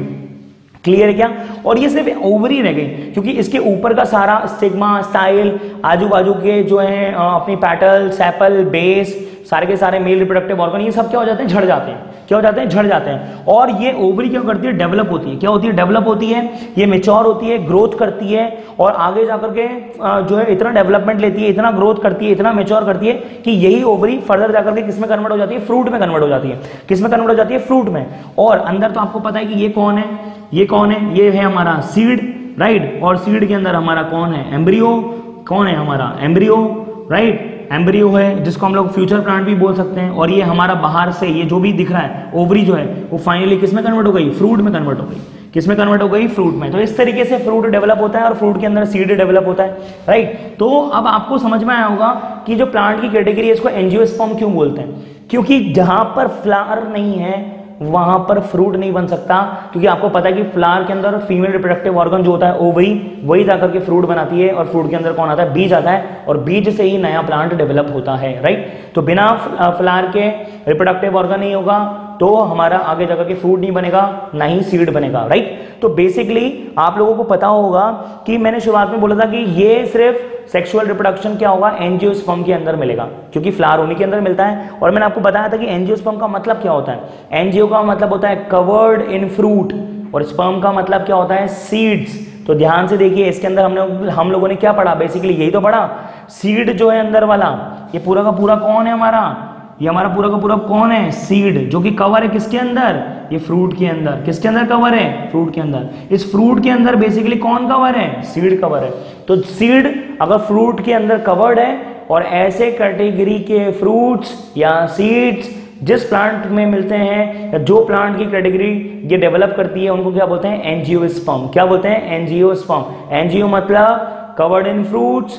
क्लियर है क्या? और ये सिर्फ़ ओवरी रह गई, क्योंकि इसके ऊपर का सारा स्टिग्मा स्टाइल आजू बाजू के जो है अपनी पैटल सैपल बेस सारे के सारे मेल रिप्रोडक्टिव ऑर्गन ये सब क्या हो जाते हैं? झड़ जाते हैं। क्या हो जाते हैं? झड़ जाते हैं। और ये ओवरी क्या करती है? डेवलप होती है। क्या होती है? डेवलप होती है। ये मेच्योर होती है ग्रोथ करती है और आगे जाकर के जो है इतना डेवलपमेंट लेती है, इतना ग्रोथ करती है, इतना मेच्योर करती है कि यही ओवरी फर्दर जाकर के किसमें कन्वर्ट हो जाती है? फ्रूट में कन्वर्ट हो जाती है। किसमें कन्वर्ट हो जाती है? फ्रूट में। और अंदर तो आपको पता है कि ये कौन है? ये कौन है? ये है हमारा सीड राइट और सीड के अंदर हमारा कौन है? एम्ब्रियो कौन है हमारा? एम्ब्रियो राइट एम्ब्रियो है, जिसको हम लोग फ्यूचर प्लांट भी बोल सकते हैं। और ये हमारा बाहर से, ये जो भी दिख रहा है ओवरी जो है, वो फाइनली किसमें कन्वर्ट हो गई? फ्रूट में कन्वर्ट हो गई। किसमें कन्वर्ट हो गई? फ्रूट में। तो इस तरीके से फ्रूट डेवलप होता है और फ्रूट के अंदर सीड डेवलप होता है राइट तो अब आपको समझ में आया होगा कि जो प्लांट की कैटेगरी है, इसको एनजियोस्पर्म क्यों बोलते हैं? क्योंकि जहाँ पर फ्लावर नहीं है वहाँ पर फ्रूट नहीं बन सकता, क्योंकि आपको पता है कि फ्लावर के अंदर फीमेल रिप्रोडक्टिव ऑर्गन जो होता है ओवरी वही जाकर के फ्रूट बनाती है और फ्रूट के अंदर कौन आता है? बीज आता है और बीज से ही नया प्लांट डेवलप होता है राइट तो बिना फ्लावर के रिप्रोडक्टिव ऑर्गन नहीं होगा तो हमारा आगे जाकर के फ्रूट नहीं बनेगा, ना ही सीड बनेगा राइट तो बेसिकली आप लोगों को पता होगा कि मैंने शुरुआत में बोला था कि ये सिर्फ़ सेक्सुअल रिप्रोडक्शन क्या होगा एनजियोस्पर्म के अंदर मिलेगा, क्योंकि फ्लावर उन्हीं के अंदर मिलता है। और मैंने आपको बताया था कि एनजीओ एनजियोस्पर्म का मतलब क्या होता है? एनजीओ का मतलब होता है कवर्ड इन फ्रूट और स्पर्म का मतलब क्या होता है? सीड्स तो ध्यान से देखिए, इसके अंदर हमने, हम लोगों ने क्या पढ़ा? बेसिकली यही तो पढ़ा। सीड जो है अंदर वाला, ये पूरा का पूरा कौन है हमारा? ये हमारा पूरा का पूरा कौन है? सीड जो कि कवर है किसके अंदर? ये फ्रूट के अंदर। किसके अंदर कवर है? फ्रूट के अंदर। इस फ्रूट के अंदर बेसिकली कौन कवर है? सीड कवर है। तो सीड अगर फ्रूट के अंदर कवर्ड है और ऐसे कैटेगरी के फ्रूट्स या सीड्स जिस प्लांट में मिलते हैं या जो प्लांट की कैटेगरी ये डेवलप करती है, उनको क्या बोलते हैं? एनजियोस्पर्म क्या बोलते हैं? एनजीओ एनजियोस्पर्म एनजीओ मतलब कवर्ड इन फ्रूट्स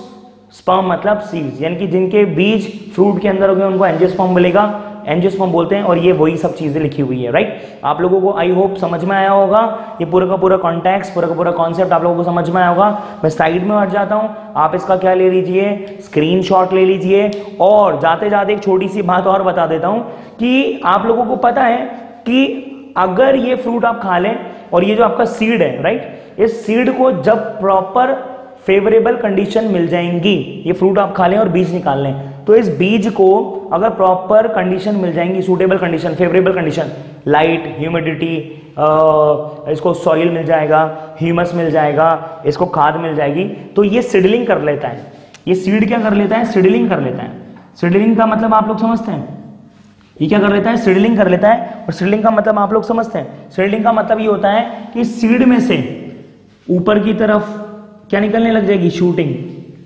स्पर्म मतलब सीड्स, यानी कि जिनके बीज फ्रूट के अंदर हो गए, उनको एंजियोस्पर्म मिलेगा। एंजियोस्पर्म बोलते हैं और ये वही सब चीज़ें लिखी हुई है राइट आप लोगों को आई होप समझ में आया होगा। ये पूरा का पूरा कॉन्टेक्ट पूरा का पूरा कॉन्सेप्ट आप लोगों को समझ में आया होगा। मैं साइड में हट जाता हूँ। आप इसका क्या ले लीजिए? स्क्रीन ले लीजिए। और जाते जाते एक छोटी सी बात और बता देता हूँ कि आप लोगों को पता है कि अगर ये फ्रूट आप खा लें और ये जो आपका सीड है राइट इस सीड को जब प्रॉपर फेवरेबल कंडीशन मिल जाएँगी। ये फ्रूट आप खा लें और बीज निकाल लें। तो इस बीज को अगर प्रॉपर कंडीशन मिल जाएँगी suitable condition favourable condition light humidity इसको सॉइल मिल जाएगा ह्यूमस मिल जाएगा, इसको खाद मिल जाएगी तो ये सीडलिंग कर लेता है। ये सीड क्या कर लेता है? सीडलिंग कर लेता है। सीडलिंग का मतलब आप लोग समझते हैं? ये क्या कर लेता है? सीडलिंग कर लेता है। और सीडलिंग का मतलब आप लोग समझते हैं? सीडलिंग का मतलब ये होता है कि सीड में से ऊपर की तरफ़ क्या निकलने लग जाएगी? शूटिंग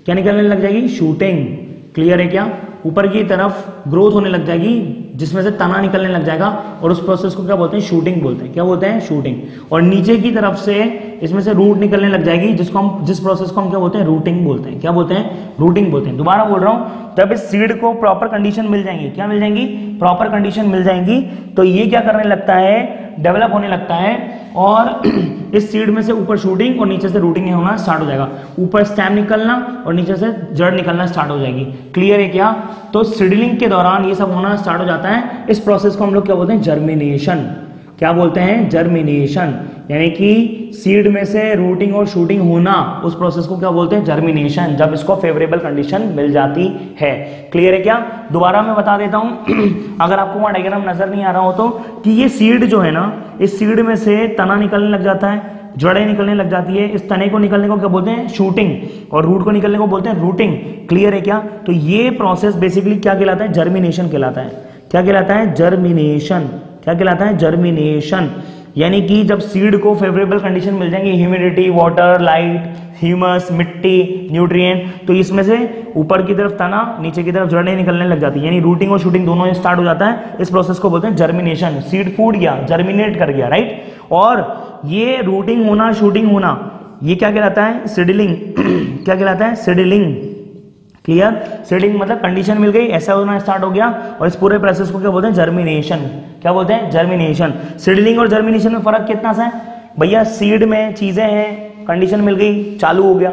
क्या निकलने लग जाएगी? शूटिंग क्लियर है क्या? ऊपर की तरफ़ ग्रोथ होने लग जाएगी, जिसमें से तना निकलने लग जाएगा और उस प्रोसेस को क्या बोलते हैं? शूटिंग बोलते हैं। क्या बोलते हैं? शूटिंग और नीचे की तरफ़ से इसमें से रूट निकलने लग जाएगी, जिसको हम, जिस प्रोसेस को हम क्या बोलते हैं? रूटिंग बोलते हैं। क्या बोलते हैं? रूटिंग बोलते हैं। दोबारा बोल रहा हूँ, जब इस सीड को प्रॉपर कंडीशन मिल जाएँगी, क्या मिल जाएँगी? प्रॉपर कंडीशन मिल जाएँगी। तो ये क्या करने लगता है? डेवलप होने लगता है और इस सीड में से ऊपर शूटिंग और नीचे से रूटिंग होना स्टार्ट हो जाएगा। ऊपर स्टैम निकलना और नीचे से जड़ निकलना स्टार्ट हो जाएगी। क्लियर है क्या? तो सीडलिंग के दौरान ये सब होना स्टार्ट हो जाता है। इस प्रोसेस को हम लोग क्या बोलते हैं? जर्मिनेशन क्या बोलते हैं? जर्मिनेशन यानी कि सीड में से रूटिंग और शूटिंग होना, उस प्रोसेस को क्या बोलते हैं? जर्मिनेशन जब इसको फेवरेबल कंडीशन मिल जाती है। क्लियर है क्या? दोबारा मैं बता देता हूँ। अगर आपको वहाँ डायग्राम नज़र नहीं आ रहा हो तो कि ये सीड जो है ना, इस सीड में से तना निकलने लग जाता है, जड़ें निकलने लग जाती है। इस तने को निकलने को क्या बोलते हैं? शूटिंग और रूट को निकलने को बोलते हैं रूटिंग क्लियर है क्या? तो ये प्रोसेस बेसिकली क्या कहलाता है? जर्मिनेशन कहलाता है। क्या कहलाता है? जर्मिनेशन क्या कहलाता है? जर्मिनेशन यानी कि जब सीड को फेवरेबल कंडीशन मिल जाएँगे ह्यूमिडिटी वाटर लाइट ह्यूमस मिट्टी न्यूट्रिएंट तो इसमें से ऊपर की तरफ़ तना, नीचे की तरफ़ जड़ें निकलने लग जाती। है यानी रूटिंग और शूटिंग दोनों स्टार्ट हो जाता है। इस प्रोसेस को बोलते हैं जर्मिनेशन सीड फ़ूड गया जर्मिनेट कर गया राइट और ये रूटिंग होना शूटिंग होना, ये क्या कहलाता है? सिडलिंग क्या कहलाता है? सिडलिंग क्लियर सीडिंग मतलब कंडीशन मिल गई, ऐसा होना स्टार्ट हो गया और इस पूरे प्रोसेस को क्या बोलते हैं? जर्मिनेशन क्या बोलते हैं? जर्मिनेशन सीडलिंग और जर्मिनेशन में फ़र्क कितना सा है? भैया सीड में चीज़ें हैं कंडीशन मिल गई, चालू हो गया।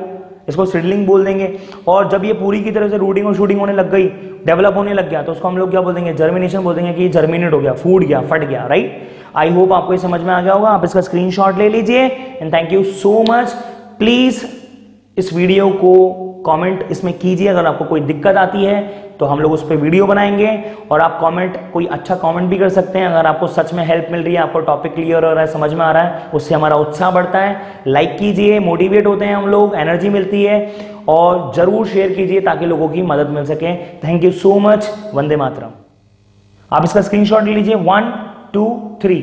इसको सीडलिंग बोल देंगे। और जब ये पूरी की तरह से रूटिंग और शूटिंग होने लग गई डेवलप होने लग गया तो उसको हम लोग क्या बोल देंगे? जर्मिनेशन बोल देंगे कि जर्मिनेट हो गया फ़ूड गया, फट गया राइट आई होप आपको ये समझ में आ गया होगा। आप इसका स्क्रीनशॉट ले लीजिए। And thank you so much please इस वीडियो को कमेंट इसमें कीजिए। अगर आपको कोई दिक्कत आती है तो हम लोग उस पर वीडियो बनाएँगे और आप कमेंट कोई अच्छा कमेंट भी कर सकते हैं। अगर आपको सच में हेल्प मिल रही है, आपको टॉपिक क्लियर हो रहा है, समझ में आ रहा है, उससे हमारा उत्साह बढ़ता है। लाइक कीजिए मोटिवेट होते हैं हम लोग एनर्जी मिलती है और ज़रूर शेयर कीजिए ताकि लोगों की मदद मिल सके। Thank you so much Vande Mataram. आप इसका स्क्रीनशॉट ले लीजिए। One two three